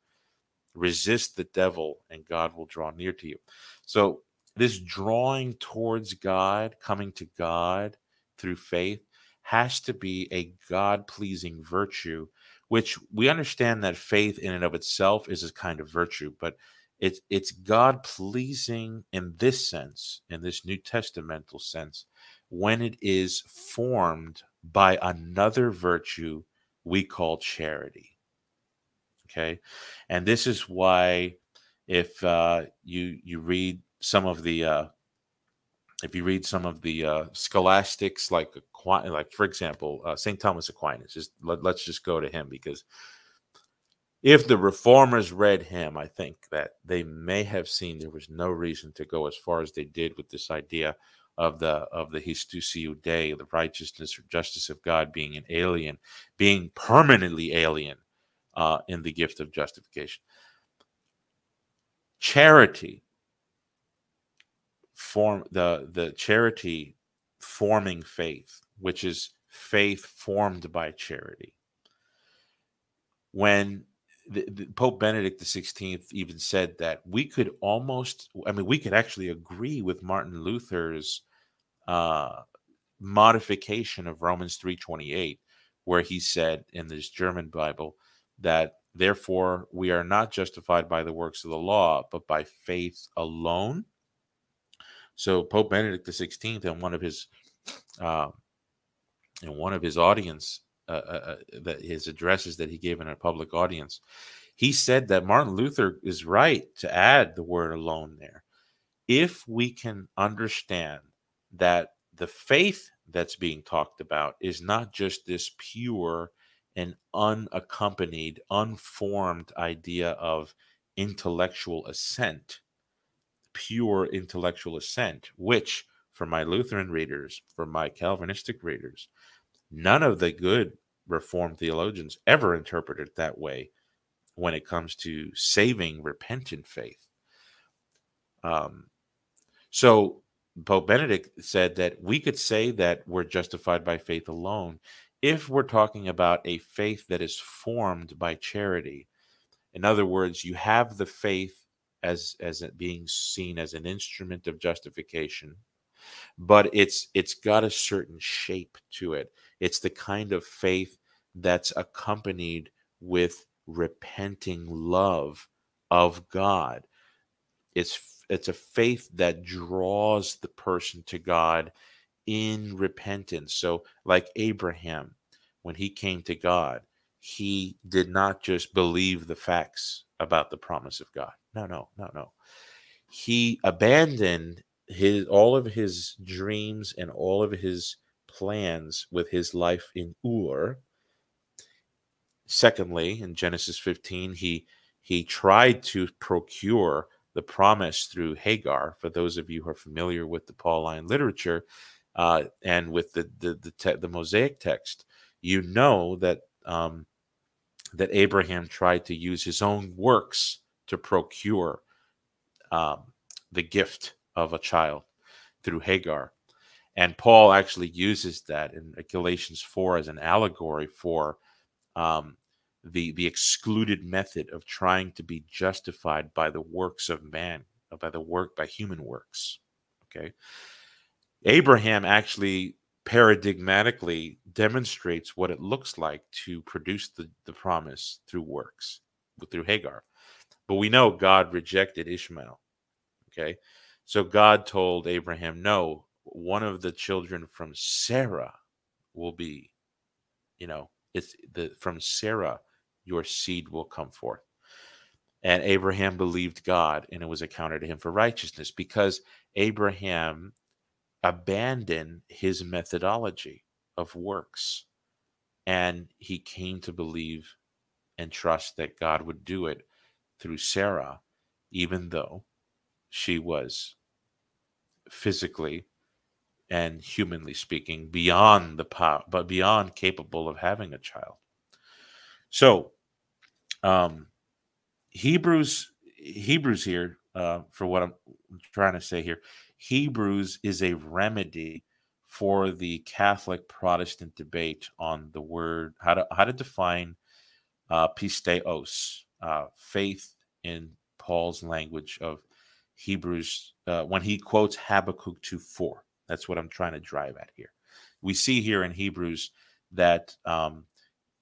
Resist the devil, and God will draw near to you. So, this drawing towards God, coming to God through faith, has to be a God pleasing virtue, which we understand that faith in and of itself is a kind of virtue, but it's it's God pleasing in this sense, in this New Testamental sense, when it is formed by another virtue we call charity. Okay, and this is why if uh, you you read some of the uh, if you read some of the uh, scholastics, like like for example, uh, Saint Thomas Aquinas, just let, us just go to him because if the reformers read him, I think that they may have seen there was no reason to go as far as they did with this idea of the of the Iustitia Dei, the righteousness or justice of God, being an alien, being permanently alien uh, in the gift of justification. Charity form the the charity forming faith, which is faith formed by charity when the, the Pope Benedict XVI even said that we could almost, I mean, we could actually agree with Martin Luther's uh, modification of Romans 3:28, where he said in this German Bible that therefore we are not justified by the works of the law, but by faith alone. So Pope Benedict XVI, in one of his uh, in one of his audience uh, uh, uh, that his addresses that he gave in a public audience, he said that Martin Luther is right to add the word alone there. If we can understand that the faith that's being talked about is not just this pure and unaccompanied, unformed idea of intellectual assent, pure intellectual assent, which for my Lutheran readers, for my Calvinistic readers, none of the good Reformed theologians ever interpreted it that way when it comes to saving repentant faith. Um, so Pope Benedict said that we could say that we're justified by faith alone if we're talking about a faith that is formed by charity. In other words, you have the faith as as being seen as an instrument of justification, but it's it's got a certain shape to it. It's the kind of faith that's accompanied with repenting love of God. It's it's a faith that draws the person to God in repentance. So, like Abraham, when he came to God, he did not just believe the facts about the promise of God. No, no, no, no. He abandoned his all of his dreams and all of his plans with his life in Ur. Secondly, in Genesis 15, he he tried to procure the promise through Hagar. For those of you who are familiar with the Pauline literature uh, and with the the the, te- the, Mosaic text, you know that um, that Abraham tried to use his own works to procure um, the gift of a child through Hagar. And Paul actually uses that in Galatians 4 as an allegory for um, the the excluded method of trying to be justified by the works of man, by the work by human works. Okay. Abraham actually paradigmatically demonstrates what it looks like to produce the, the promise through works, through Hagar. But we know God rejected Ishmael. Okay. So God told Abraham, no, one of the children from Sarah will be, you know, it's the from Sarah your seed will come forth. And Abraham believed God, and it was accounted to him for righteousness because Abraham abandoned his methodology of works and he came to believe and trust that God would do it through Sarah, even though she was physically and humanly speaking beyond the power, but beyond capable of having a child. So um, Hebrews, Hebrews here, uh, for what I'm trying to say here, Hebrews is a remedy for the Catholic Protestant debate on the word how to how to define uh, pisteos, uh, faith in Paul's language of Hebrews uh, when he quotes Habakkuk 2 4. That's what I'm trying to drive at here. We see here in Hebrews that um,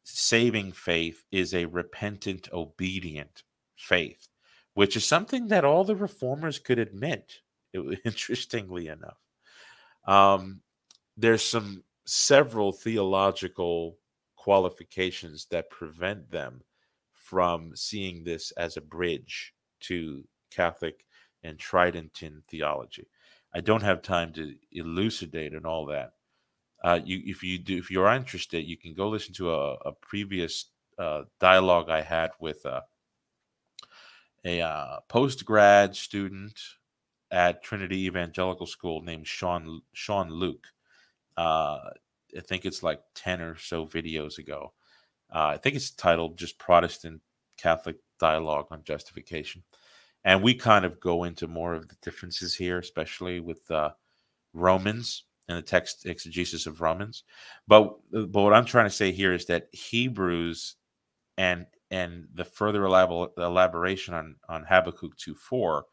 saving faith is a repentant, obedient faith, which is something that all the reformers could admit. *laughs* Interestingly enough, um, there's some several theological qualifications that prevent them from seeing this as a bridge to Catholic and Tridentine theology. I don't have time to elucidate and all that, uh, you if you do if you're interested, you can go listen to a, a previous uh, dialogue I had with uh, a uh, post grad student at Trinity Evangelical School named Sean Sean Luke. Uh, I think it's like ten or so videos ago. Uh, I think it's titled just Protestant Catholic Dialogue on Justification, and we kind of go into more of the differences here, especially with uh, Romans and the text exegesis of Romans. But but what I'm trying to say here is that Hebrews and and the further elaboration on on Habakkuk 2 4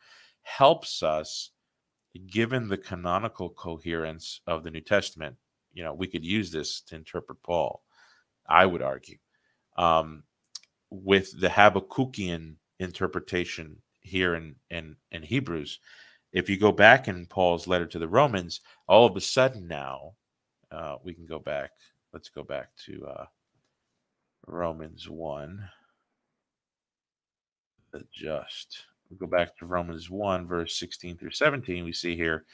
helps us, given the canonical coherence of the New Testament. You know, we could use this to interpret Paul. I would argue, um, with the Habakkukian interpretation here in, in in Hebrews. If you go back in Paul's letter to the Romans, all of a sudden now uh, we can go back. Let's go back to uh, Romans one. The just. We go back to Romans 1, verse 16 through 17. We see here.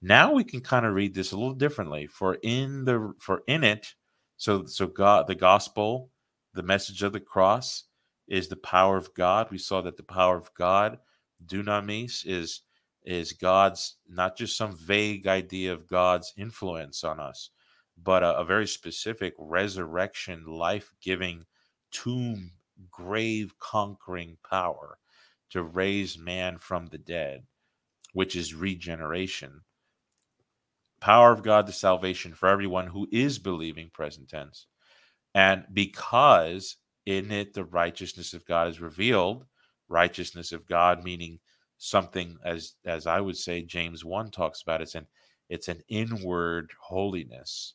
Now we can kind of read this a little differently. For in the for in it, so so God, the gospel, the message of the cross is the power of God. We saw that the power of God, dunamis, is is God's not just some vague idea of God's influence on us, but a, a very specific resurrection, life giving, tomb, grave conquering power to raise man from the dead, which is regeneration. Power of God to salvation for everyone who is believing, present tense. And because in it the righteousness of God is revealed, righteousness of God meaning something as as I would say James 1 talks about it's an it's an inward holiness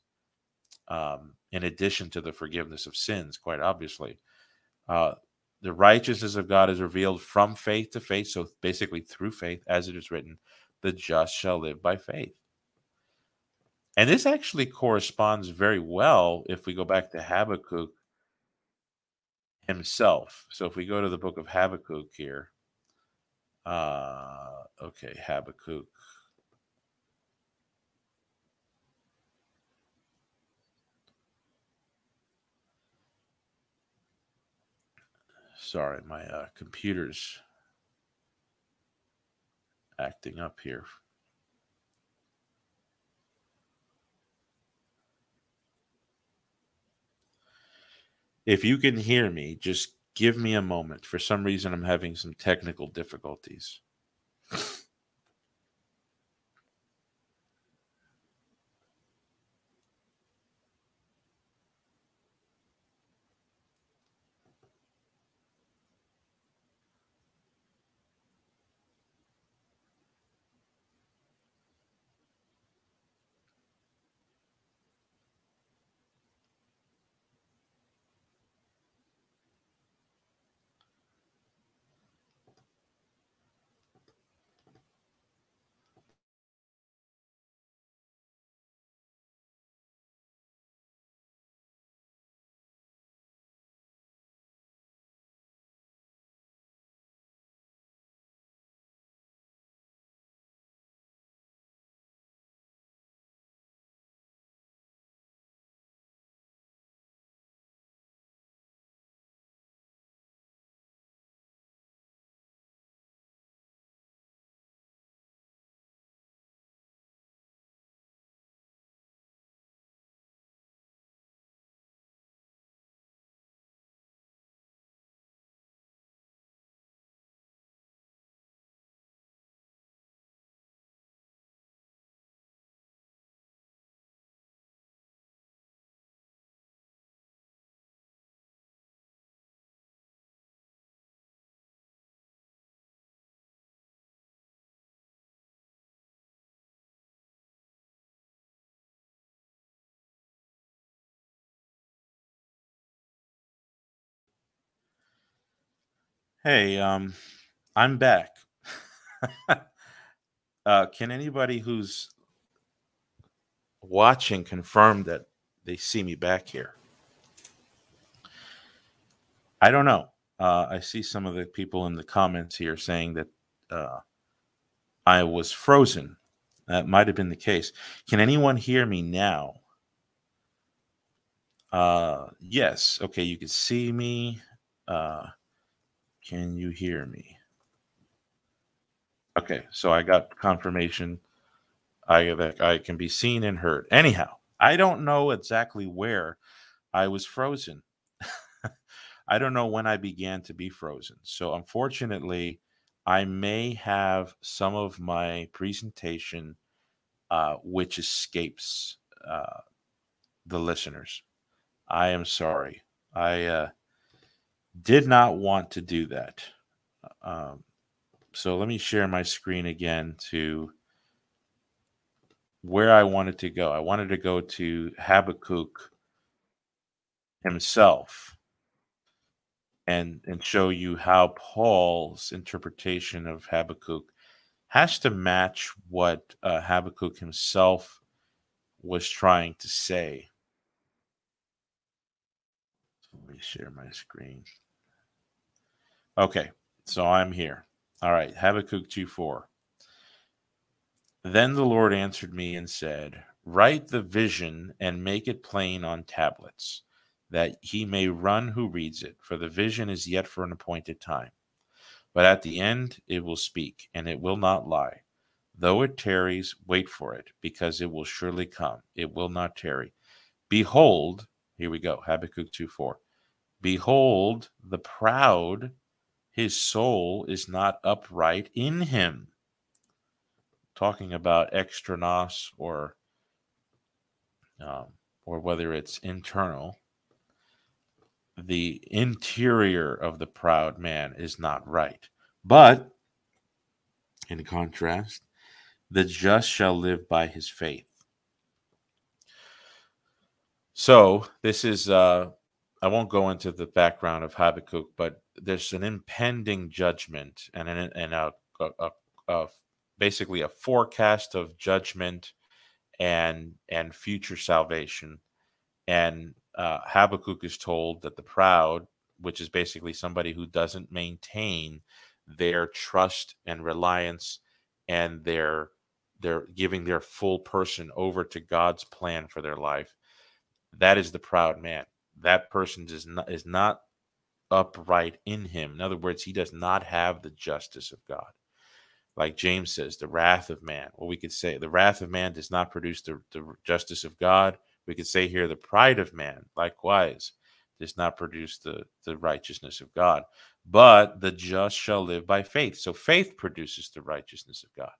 um, in addition to the forgiveness of sins quite obviously uh, the righteousness of God is revealed from faith to faith. So basically through faith as it is written the just shall live by faith. And this actually corresponds very well if we go back to Habakkuk himself. So if we go to the book of Habakkuk here uh, okay, Habakkuk. Sorry, my uh, computer's acting up here. If you can hear me, just Give me a moment. For some reason, I'm having some technical difficulties. Hey, um, I'm back. *laughs* uh, can anybody who's watching confirm that they see me back here? I don't know. Uh, I see some of the people in the comments here saying that uh, I was frozen. That might have been the case. Can anyone hear me now? Uh, yes. Okay, you can see me. Uh, can you hear me? Okay, so I got confirmation. I that I can be seen and heard. Anyhow, I don't know exactly where I was frozen. *laughs* I don't know when I began to be frozen. So unfortunately, I may have some of my presentation uh, which escapes uh, the listeners. I am sorry. I uh, did not want to do that. Um, so let me share my screen again to where I wanted to go. I wanted to go to Habakkuk himself and and show you how Paul's interpretation of Habakkuk has to match what uh, Habakkuk himself was trying to say. Let me share my screen. Okay, so I'm here. All right, Habakkuk 2 4. Then the Lord answered me and said, Write the vision and make it plain on tablets, that he may run who reads it, for the vision is yet for an appointed time. But at the end it will speak, and it will not lie. Though it tarries, wait for it, because it will surely come. It will not tarry. Behold, here we go, Habakkuk 2 4. Behold, the proud, his soul is not upright in him talking about extra nos or um, or whether it's internal, the interior of the proud man is not right. But in contrast, the just shall live by his faith. So this is uh, I won't go into the background of Habakkuk, but there's an impending judgment and an, and a, a, a, basically a forecast of judgment and and future salvation. And uh, Habakkuk is told that the proud, which is basically somebody who doesn't maintain their trust and reliance and their their giving their full person over to God's plan for their life, that is the proud man. That person is not is not upright in him. In other words, he does not have the justice of God like James says, the wrath of man. Well, we could say the wrath of man does not produce the, the justice of God. We could say here the pride of man, likewise, does not produce the, the righteousness of God. But the just shall live by faith. So faith produces the righteousness of God,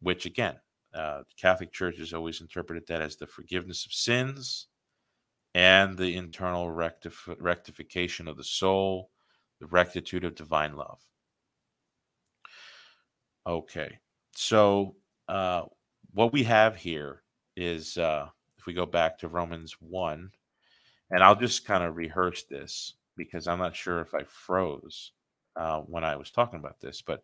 which again, uh, the Catholic Church has always interpreted that as the forgiveness of sins and the internal rectif- rectification of the soul, the rectitude of divine love. Okay. So uh, what we have here is uh, if we go back to Romans 1, and I'll just kind of rehearse this because I'm not sure if I froze uh, when I was talking about this, but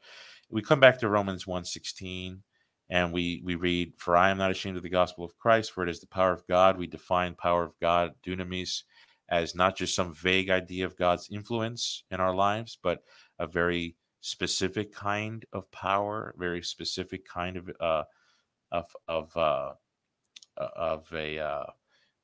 we come back to Romans 1:16 and we we read, "For I am not ashamed of the gospel of Christ, for it is the power of God." We define power of God, dunamis, as not just some vague idea of God's influence in our lives, but a very specific kind of power, very specific kind of uh, of of uh, of a, uh,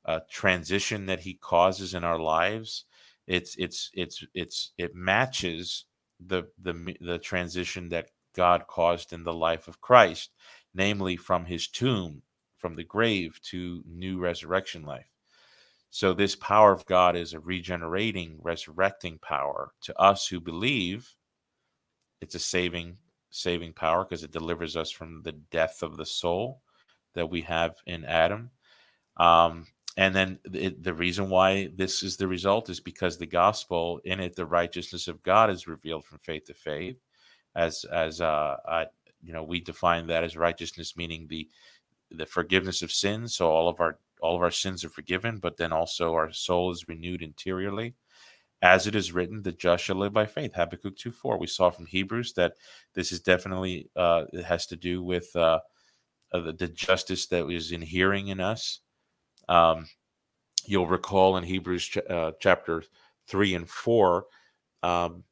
a transition that he causes in our lives. It's it's it's it's it matches the the the transition that God caused in the life of Christ, namely from his tomb, from the grave to new resurrection life. So this power of God is a regenerating, resurrecting power to us who believe it's a saving saving power because it delivers us from the death of the soul that we have in Adam. Um, and then it, the reason why this is the result is because the gospel in it, the righteousness of God is revealed from faith to faith, as as uh, I, you know we define that as righteousness, meaning the the forgiveness of sins. So all of our all of our sins are forgiven, but then also our soul is renewed interiorly as it is written, the just shall live by faith. Habakkuk 2 4. We saw from Hebrews that this is definitely, uh, it has to do with uh, uh, the, the, justice that is inhering in us. Um, you'll recall in Hebrews ch- uh, chapter 3 and 4, um,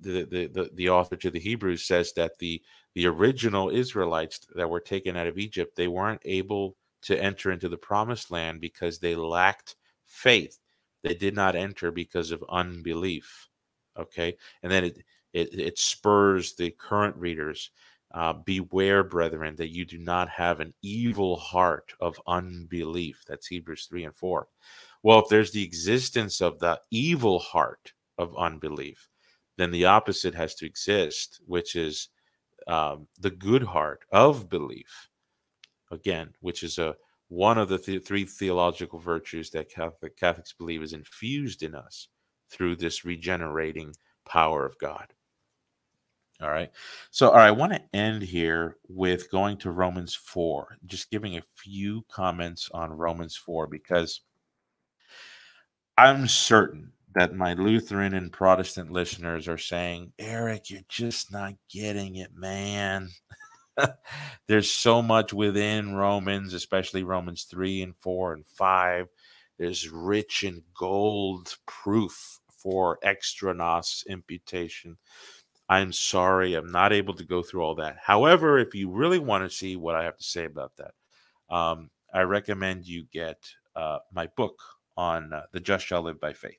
the, the, the, author to the Hebrews says that the, the original Israelites that were taken out of Egypt, they weren't able to enter into the promised land because they lacked faith they did not enter because of unbelief. Okay. And then it, it, it spurs the current readers uh, beware, brethren, that you do not have an evil heart of unbelief. That's Hebrews 3 and 4. Well, if there's the existence of the evil heart of unbelief, then the opposite has to exist, which is um, the good heart of belief. Again, which is a one of the th- three theological virtues that Catholic, Catholics believe is infused in us through this regenerating power of God. All right. So, all right, I want to end here with going to Romans 4, just giving a few comments on Romans 4, because I'm certain that my Lutheran and Protestant listeners are saying, Eric, you're just not getting it, man. *laughs* There's so much within Romans, especially Romans 3 and 4 and 5. There's rich in gold proof for extra nos imputation I'm sorry, I'm not able to go through all that. However, if you really want to see what I have to say about that, um, I recommend you get uh, my book on uh, The Just Shall Live by Faith,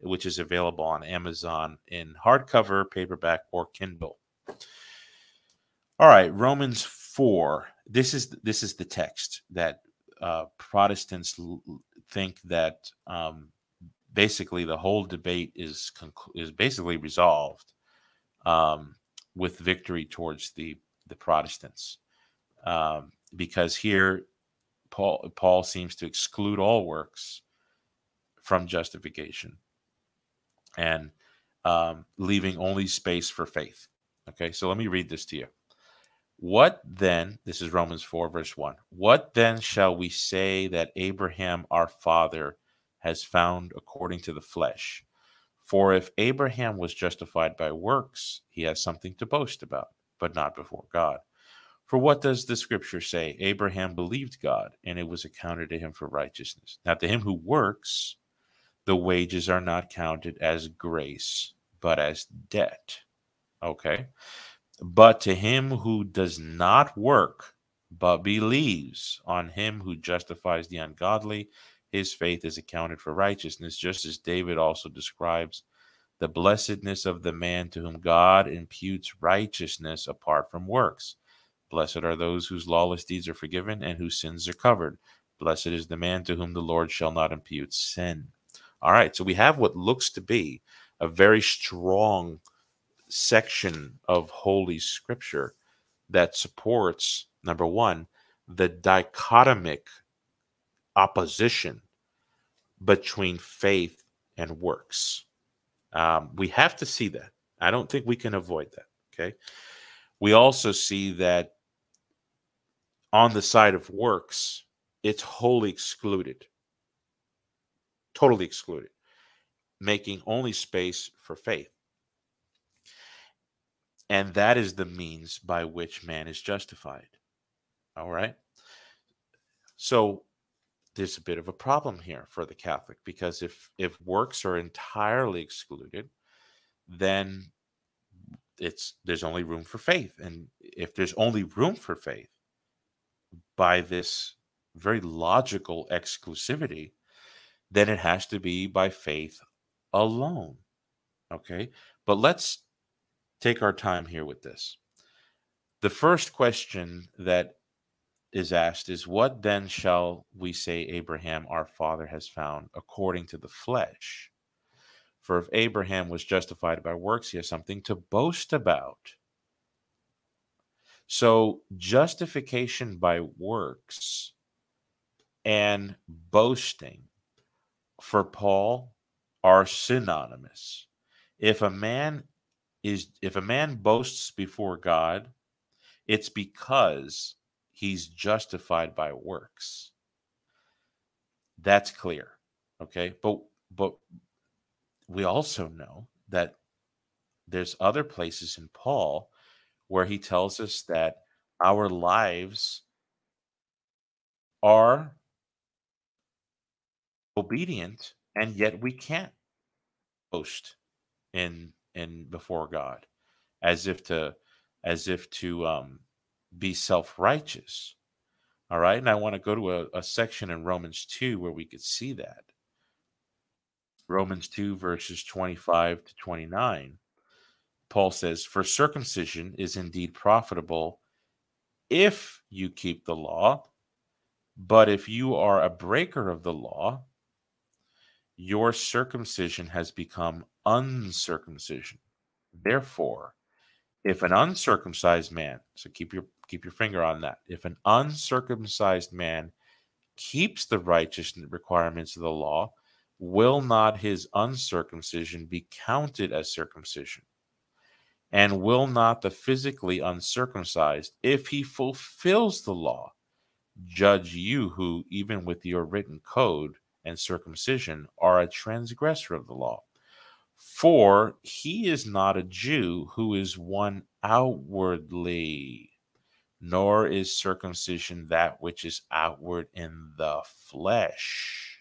which is available on Amazon in hardcover, paperback, or Kindle. All right, Romans 4. This is this is the text that uh, Protestants l- think that um, basically the whole debate is is basically resolved um, with victory towards the the Protestants, um, because here Paul Paul seems to exclude all works from justification, and um, leaving only space for faith. Okay, so let me read this to you. What then, this is Romans 4, verse 1. What then shall we say that Abraham our father has found according to the flesh? For if Abraham was justified by works, he has something to boast about, but not before God. For what does the scripture say? Abraham believed God, and it was accounted to him for righteousness. Now, to him who works, the wages are not counted as grace, but as debt. Okay. But to him who does not work, but believes on him who justifies the ungodly, his faith is accounted for righteousness, just as David also describes the blessedness of the man to whom God imputes righteousness apart from works. Blessed are those whose lawless deeds are forgiven and whose sins are covered. Blessed is the man to whom the Lord shall not impute sin. All right, so we have what looks to be a very strong section of Holy Scripture that supports, number one, the dichotomic opposition between faith and works. Um, we have to see that. I don't think we can avoid that. Okay. We also see that on the side of works, it's wholly excluded, totally excluded, making only space for faith. And that is the means by which man is justified. All right. So there's a bit of a problem here for the Catholic because if if works are entirely excluded, then it's there's only room for faith, and if there's only room for faith by this very logical exclusivity, then it has to be by faith alone. Okay, but let's take our time here with this. The first question that is asked is what then shall we say Abraham our father has found according to the flesh? For if Abraham was justified by works, he has something to boast about. So justification by works and boasting for Paul are synonymous. If a man is if a man boasts before God, it's because he's justified by works. That's clear. Okay. But, but we also know that there's other places in Paul where he tells us that our lives are obedient and yet we can't boast in in before God as if to as if to um be self righteous. All right. And I want to go to a, a, section in Romans 2 where we could see that. Romans 2, verses 25 to 29. Paul says, For circumcision is indeed profitable if you keep the law, but if you are a breaker of the law, your circumcision has become uncircumcision. Therefore, if an uncircumcised man, so keep your keep your finger on that. If an uncircumcised man keeps the righteous requirements of the law, will not his uncircumcision be counted as circumcision? And will not the physically uncircumcised, if he fulfills the law, judge you who, even with your written code and circumcision, are a transgressor of the law? For he is not a Jew who is one outwardly, nor is circumcision that which is outward in the flesh.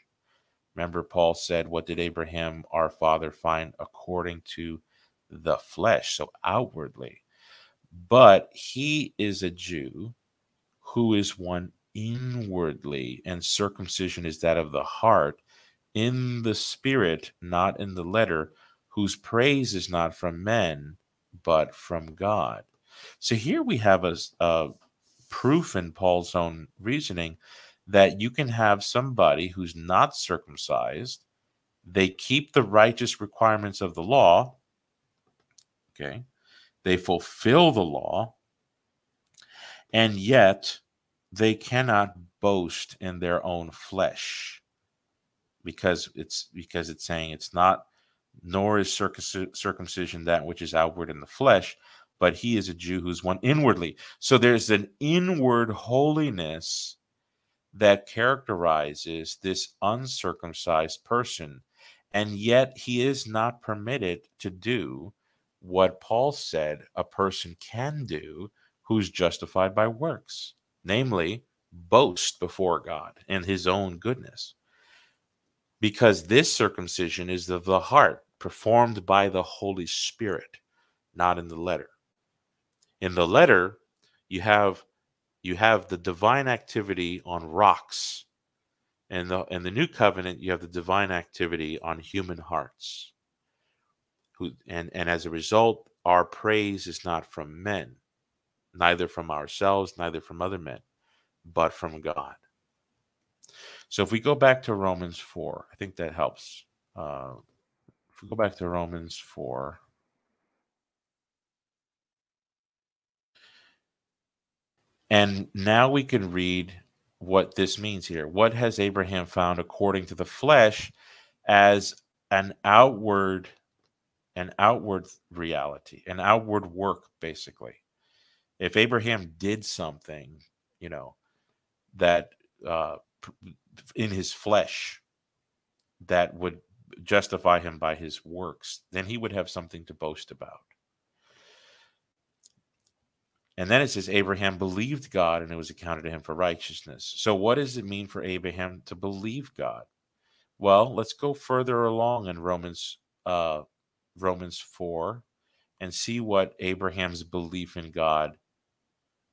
Remember, Paul said, What did Abraham our father find according to the flesh? So outwardly. But he is a Jew who is one inwardly, and circumcision is that of the heart, in the spirit, not in the letter, whose praise is not from men, but from God. So here we have a, a proof in Paul's own reasoning that you can have somebody who's not circumcised, they keep the righteous requirements of the law, okay, they fulfill the law, and yet they cannot boast in their own flesh because it's because it's saying it's not nor is circumcision that which is outward in the flesh but he is a Jew who's one inwardly. So there's an inward holiness that characterizes this uncircumcised person. And yet he is not permitted to do what Paul said a person can do who's justified by works, namely, boast before God and his own goodness. Because this circumcision is of the heart, performed by the Holy Spirit, not in the letter. In the letter you have you have the divine activity on rocks. And the in the new covenant you have the divine activity on human hearts who and and as a result our praise is not from men neither from ourselves neither from other men but from god so if we go back to romans 4 i think that helps uh, if we go back to romans 4 And now we can read what this means here. What has Abraham found according to the flesh as an outward an outward reality, an outward work basically. If Abraham did something, you know, that uh, in his flesh that would justify him by his works, then he would have something to boast about. And then it says Abraham believed God and it was accounted to him for righteousness. So, what does it mean for Abraham to believe God? Well, let's go further along in Romans uh, Romans 4 and see what Abraham's belief in God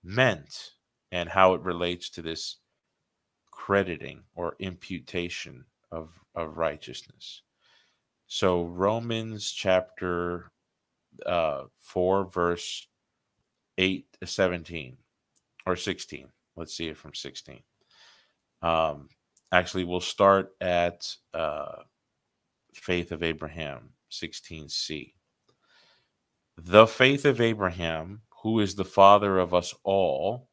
meant and how it relates to this crediting or imputation of, of righteousness. So, Romans chapter uh, 4, verse 8 to 17 or 16. Let's see it from 16. Um, actually, we'll start at uh, Faith of Abraham, 16c. The faith of Abraham, who is the father of us all,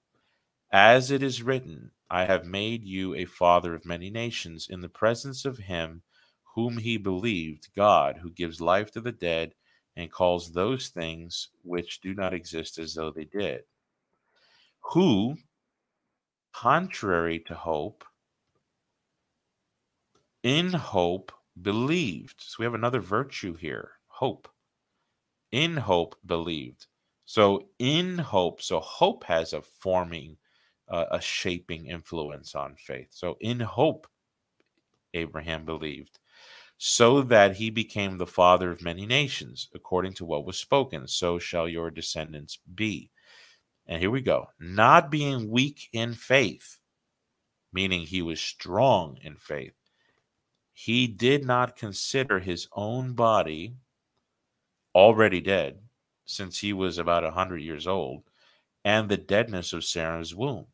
as it is written, I have made you a father of many nations in the presence of him whom he believed, God, who gives life to the dead and calls those things which do not exist as though they did. Who, contrary to hope, in hope believed. So we have another virtue here hope. In hope believed. So in hope, so hope has a forming, uh, a shaping influence on faith. So in hope, Abraham believed so that he became the father of many nations, according to what was spoken. So shall your descendants be. And here we go. Not being weak in faith, meaning he was strong in faith, he did not consider his own body already dead, since he was about a hundred years old, and the deadness of Sarah's womb.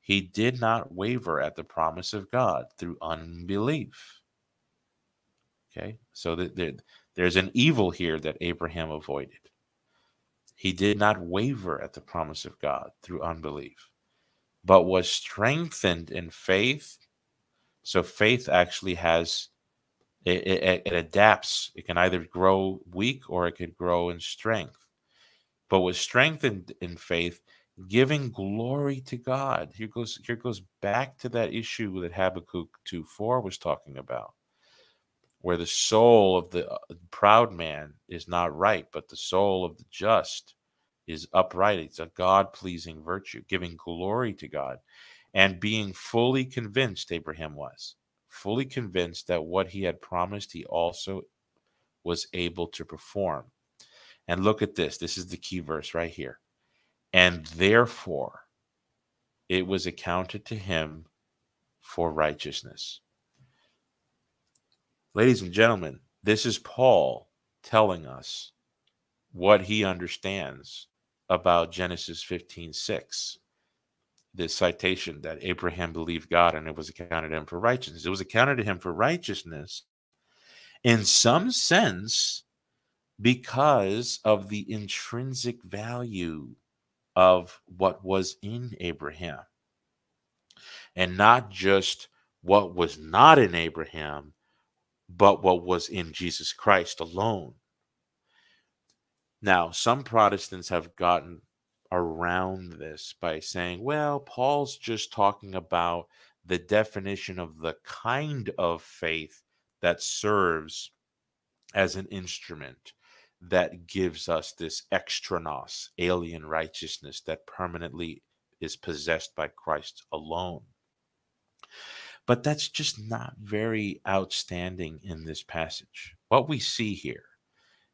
He did not waver at the promise of God through unbelief Okay, so there's an evil here that Abraham avoided. He did not waver at the promise of God through unbelief, but was strengthened in faith. So faith actually has It, it, it adapts. It can either grow weak or it could grow in strength. But with strength in, faith, giving glory to God. Here goes here goes back to that issue that Habakkuk 2 4 was talking about, where the soul of the uh, proud man is not right, but the soul of the just is upright. It's a God pleasing virtue, giving glory to God and being fully convinced, Abraham was fully convinced that what he had promised, he also was able to perform. And look at this. This is the key verse right here. And therefore, it was accounted to him for righteousness. Ladies and gentlemen, this is Paul telling us what he understands about Genesis 15 6 this citation that Abraham believed God and it was accounted to him for righteousness. It was accounted to him for righteousness in some sense because of the intrinsic value of what was in Abraham and not just what was not in Abraham, but what was in Jesus Christ alone. Now, some Protestants have gotten around this by saying, well, Paul's just talking about the definition of the kind of faith that serves as an instrument that gives us this extra nos, alien righteousness that permanently is possessed by Christ alone. But that's just not very outstanding in this passage. What we see here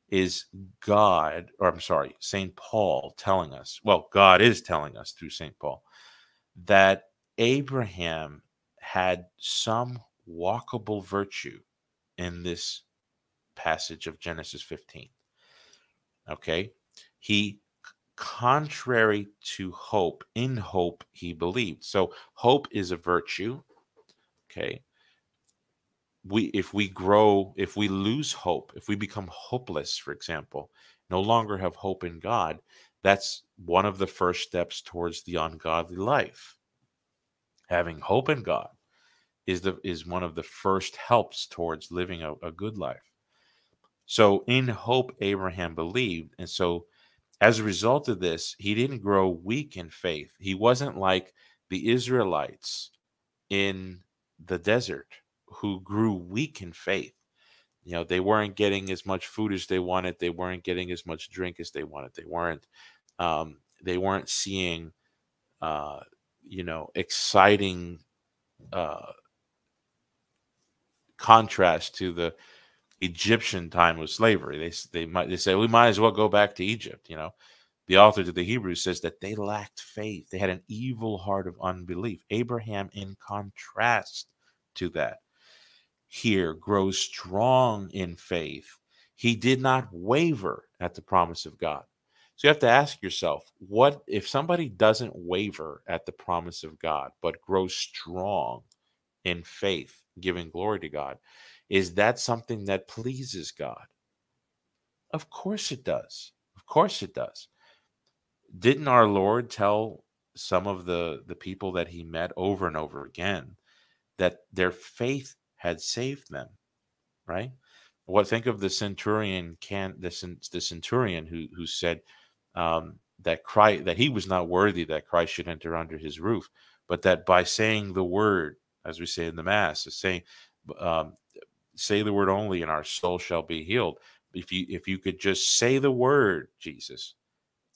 is God, or I'm sorry, St. Paul telling us, well, God is telling us through St. Paul, that Abraham had some walkable virtue in this passage of Genesis 15. Okay. He, contrary to hope, in hope he believed. So hope is a virtue. Okay we if we grow if we lose hope if we become hopeless for example no longer have hope in god that's one of the first steps towards the ungodly life having hope in god is the is one of the first helps towards living a, a good life so in hope abraham believed and so as a result of this he didn't grow weak in faith he wasn't like the israelites in the desert who grew weak in faith. You know, they weren't getting as much food as they wanted. They weren't getting as much drink as they wanted. They weren't. Um, they weren't seeing, uh, you know, exciting uh, contrast to the Egyptian time of slavery. They they might they say we might as well go back to Egypt. You know, the author to the Hebrews says that they lacked faith. They had an evil heart of unbelief. Abraham, in contrast to that, here grows strong in faith. He did not waver at the promise of God. So you have to ask yourself, what if somebody doesn't waver at the promise of God, but grows strong in faith, giving glory to God? Is that something that pleases God? Of course it does. Of course it does. Didn't our Lord tell some of the, the people that he met over and over again that their faith had saved them, right? What think of the centurion can the, the centurion who who said um, that Christ that he was not worthy that Christ should enter under his roof, but that by saying the word, as we say in the mass, is saying, um, say the word only, and our soul shall be healed. If you if you could just say the word, Jesus,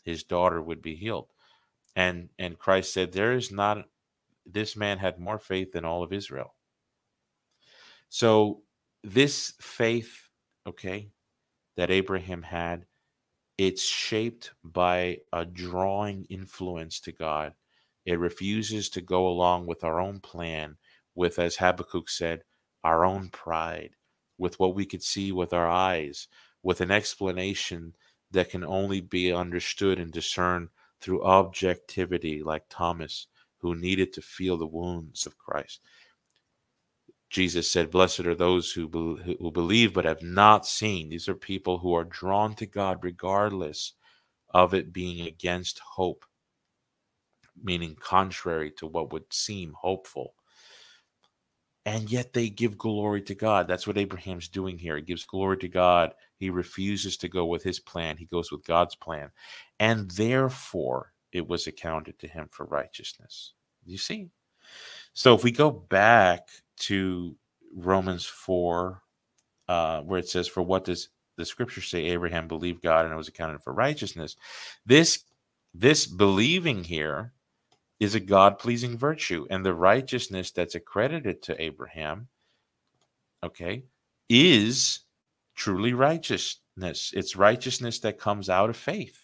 his daughter would be healed. And and Christ said, there is not this man had more faith than all of Israel. So this faith, okay, that Abraham had, it's shaped by a drawing influence to God. It refuses to go along with our own plan, with, as Habakkuk said, our own pride, with what we could see with our eyes, with an explanation that can only be understood and discerned through objectivity, like Thomas, who needed to feel the wounds of Christ. Jesus said, Blessed are those who, be- who believe but have not seen. These are people who are drawn to God regardless of it being against hope, meaning contrary to what would seem hopeful. And yet they give glory to God. That's what Abraham's doing here. He gives glory to God. He refuses to go with his plan, he goes with God's plan. And therefore, it was accounted to him for righteousness. You see? So if we go back to Romans 4, uh, where it says, For what does the scripture say? Abraham believed God and it was accounted for righteousness. This this believing here is a God pleasing virtue. And the righteousness that's accredited to Abraham, okay, is truly righteousness. It's righteousness that comes out of faith.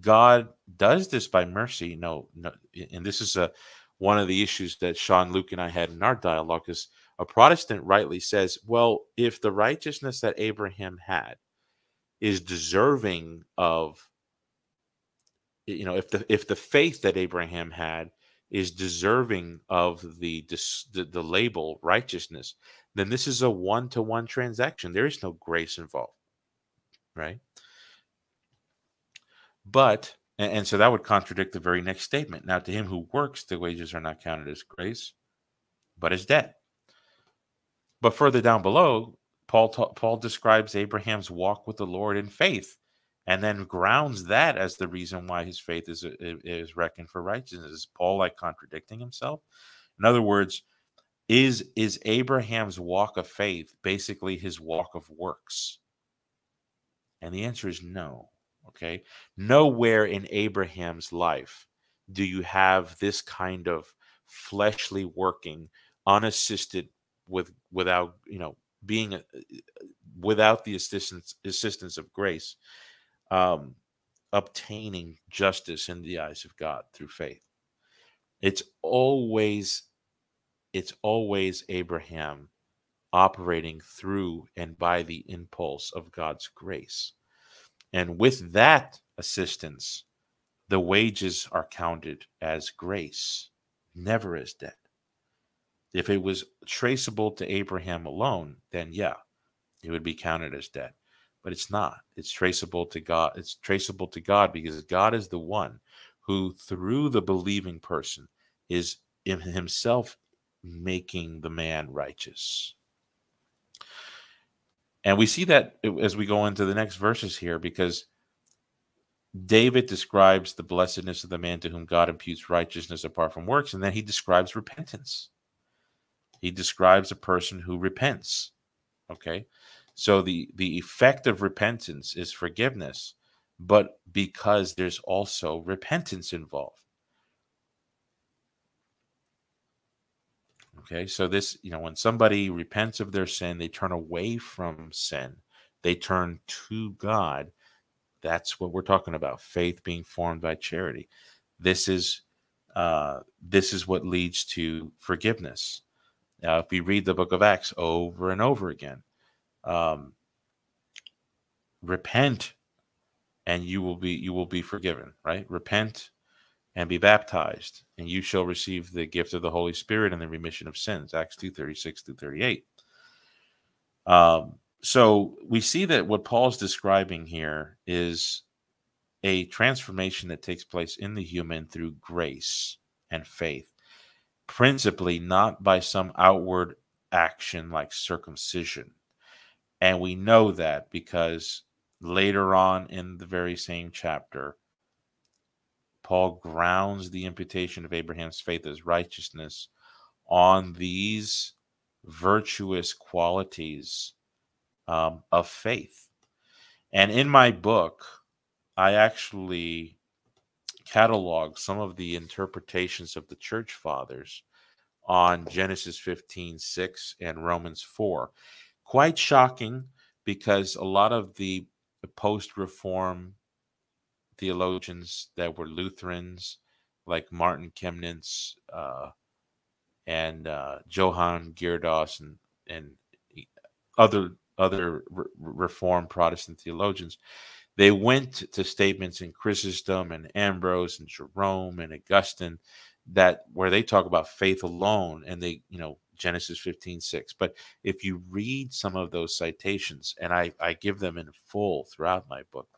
God does this by mercy. No, no, and this is a one of the issues that Sean Luke and I had in our dialogue is a Protestant rightly says, well, if the righteousness that Abraham had is deserving of you know if the if the faith that Abraham had is deserving of the the, the label righteousness, then this is a one to one transaction. There is no grace involved, right? But and, and so that would contradict the very next statement. Now, to him who works, the wages are not counted as grace, but as debt. But further down below, Paul Paul describes Abraham's walk with the Lord in faith and then grounds that as the reason why his faith is uh, is reckoned for righteousness. Is Paul like contradicting himself? In other words, is is Abraham's walk of faith basically his walk of works? And the answer is no. Okay, nowhere in Abraham's life do you have this kind of fleshly working, unassisted with without you know being a, uh, without the assistance assistance of grace um, obtaining justice in the eyes of God through faith. It's always it's always Abraham operating through and by the impulse of God's grace. And with that assistance, the wages are counted as grace, never as debt. If it was traceable to Abraham alone, then yeah, it would be counted as debt but it's not. It's traceable to God. It's traceable to God because God is the one who, through the believing person, is in himself making the man righteous. And we see that as we go into the next verses here because David describes the blessedness of the man to whom God imputes righteousness apart from works, and then he describes repentance. He describes a person who repents. Okay. So the the effect of repentance is forgiveness, but because there's also repentance involved. Okay, so this, you know, when somebody repents of their sin, they turn away from sin, they turn to God. That's what we're talking about faith being formed by charity. This is uh, this is what leads to forgiveness. Now, if we read the book of Acts over and over again, um, repent and you will be you will be forgiven right? Repent and be baptized and you shall receive the gift of the holy spirit and the remission of sins acts 2 36 through 38 um, so we see that what paul's describing here is a transformation that takes place in the human through grace and faith principally not by some outward action like circumcision and we know that because later on in the very same chapter, Paul grounds the imputation of Abraham's faith as righteousness on these virtuous qualities um, of faith. And in my book, I actually catalog some of the interpretations of the church fathers on Genesis 15 6 and Romans 4 quite shocking because a lot of the post reform theologians that were Lutherans, like Martin Chemnitz uh, and uh, Johann Geerdos and, and other other re- Reformed Protestant theologians, they went to statements in Chrysostom and Ambrose and Jerome and Augustine that where they talk about faith alone, and they you know Genesis 15, 6. But if you read some of those citations, and I, I give them in full throughout my book,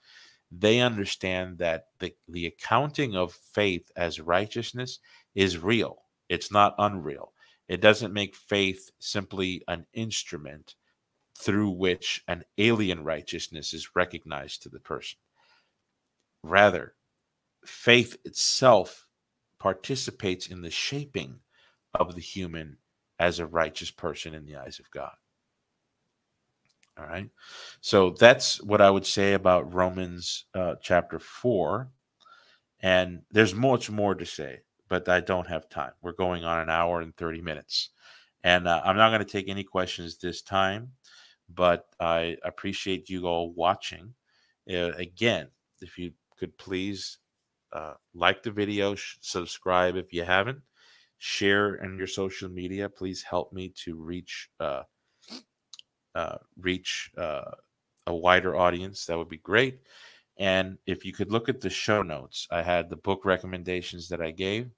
they understand that the, the accounting of faith as righteousness is real. It's not unreal. It doesn't make faith simply an instrument through which an alien righteousness is recognized to the person. Rather, faith itself participates in the shaping of the human as a righteous person in the eyes of God. All right. So that's what I would say about Romans uh, chapter 4. And there's much more to say, but I don't have time. We're going on an hour and 30 minutes. And uh, I'm not going to take any questions this time, but I appreciate you all watching. Uh, again, if you could please uh, like the video, subscribe if you haven't, share in your social media. Please help me to reach uh, uh, reach uh, a wider audience. That would be great. And if you could look at the show notes, I had the book recommendations that I gave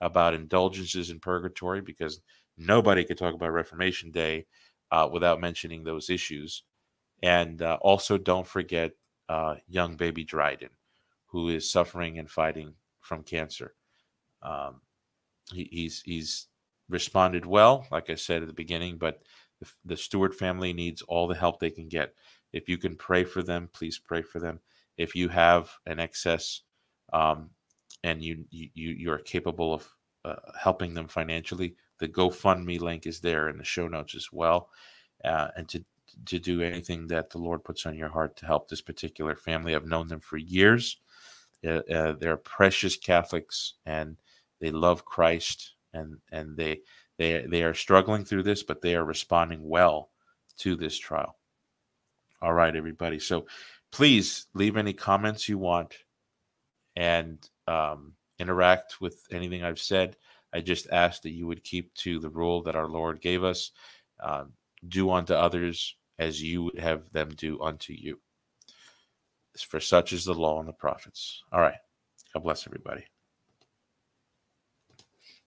about indulgences in purgatory because nobody could talk about Reformation Day uh, without mentioning those issues. And uh, also, don't forget uh, young baby Dryden, who is suffering and fighting from cancer. Um, he, he's he's responded well, like I said at the beginning, but the, the Stuart family needs all the help they can get. If you can pray for them, please pray for them. If you have an excess um, and you, you you are capable of uh, helping them financially, the GoFundMe link is there in the show notes as well. Uh, and to to do anything that the Lord puts on your heart to help this particular family. I've known them for years. Uh, uh, they're precious Catholics and they love Christ and and they they they are struggling through this, but they are responding well to this trial. All right, everybody. So please leave any comments you want and um, interact with anything I've said. I just ask that you would keep to the rule that our Lord gave us uh, do unto others as you would have them do unto you. For such is the law and the prophets. All right. God bless everybody.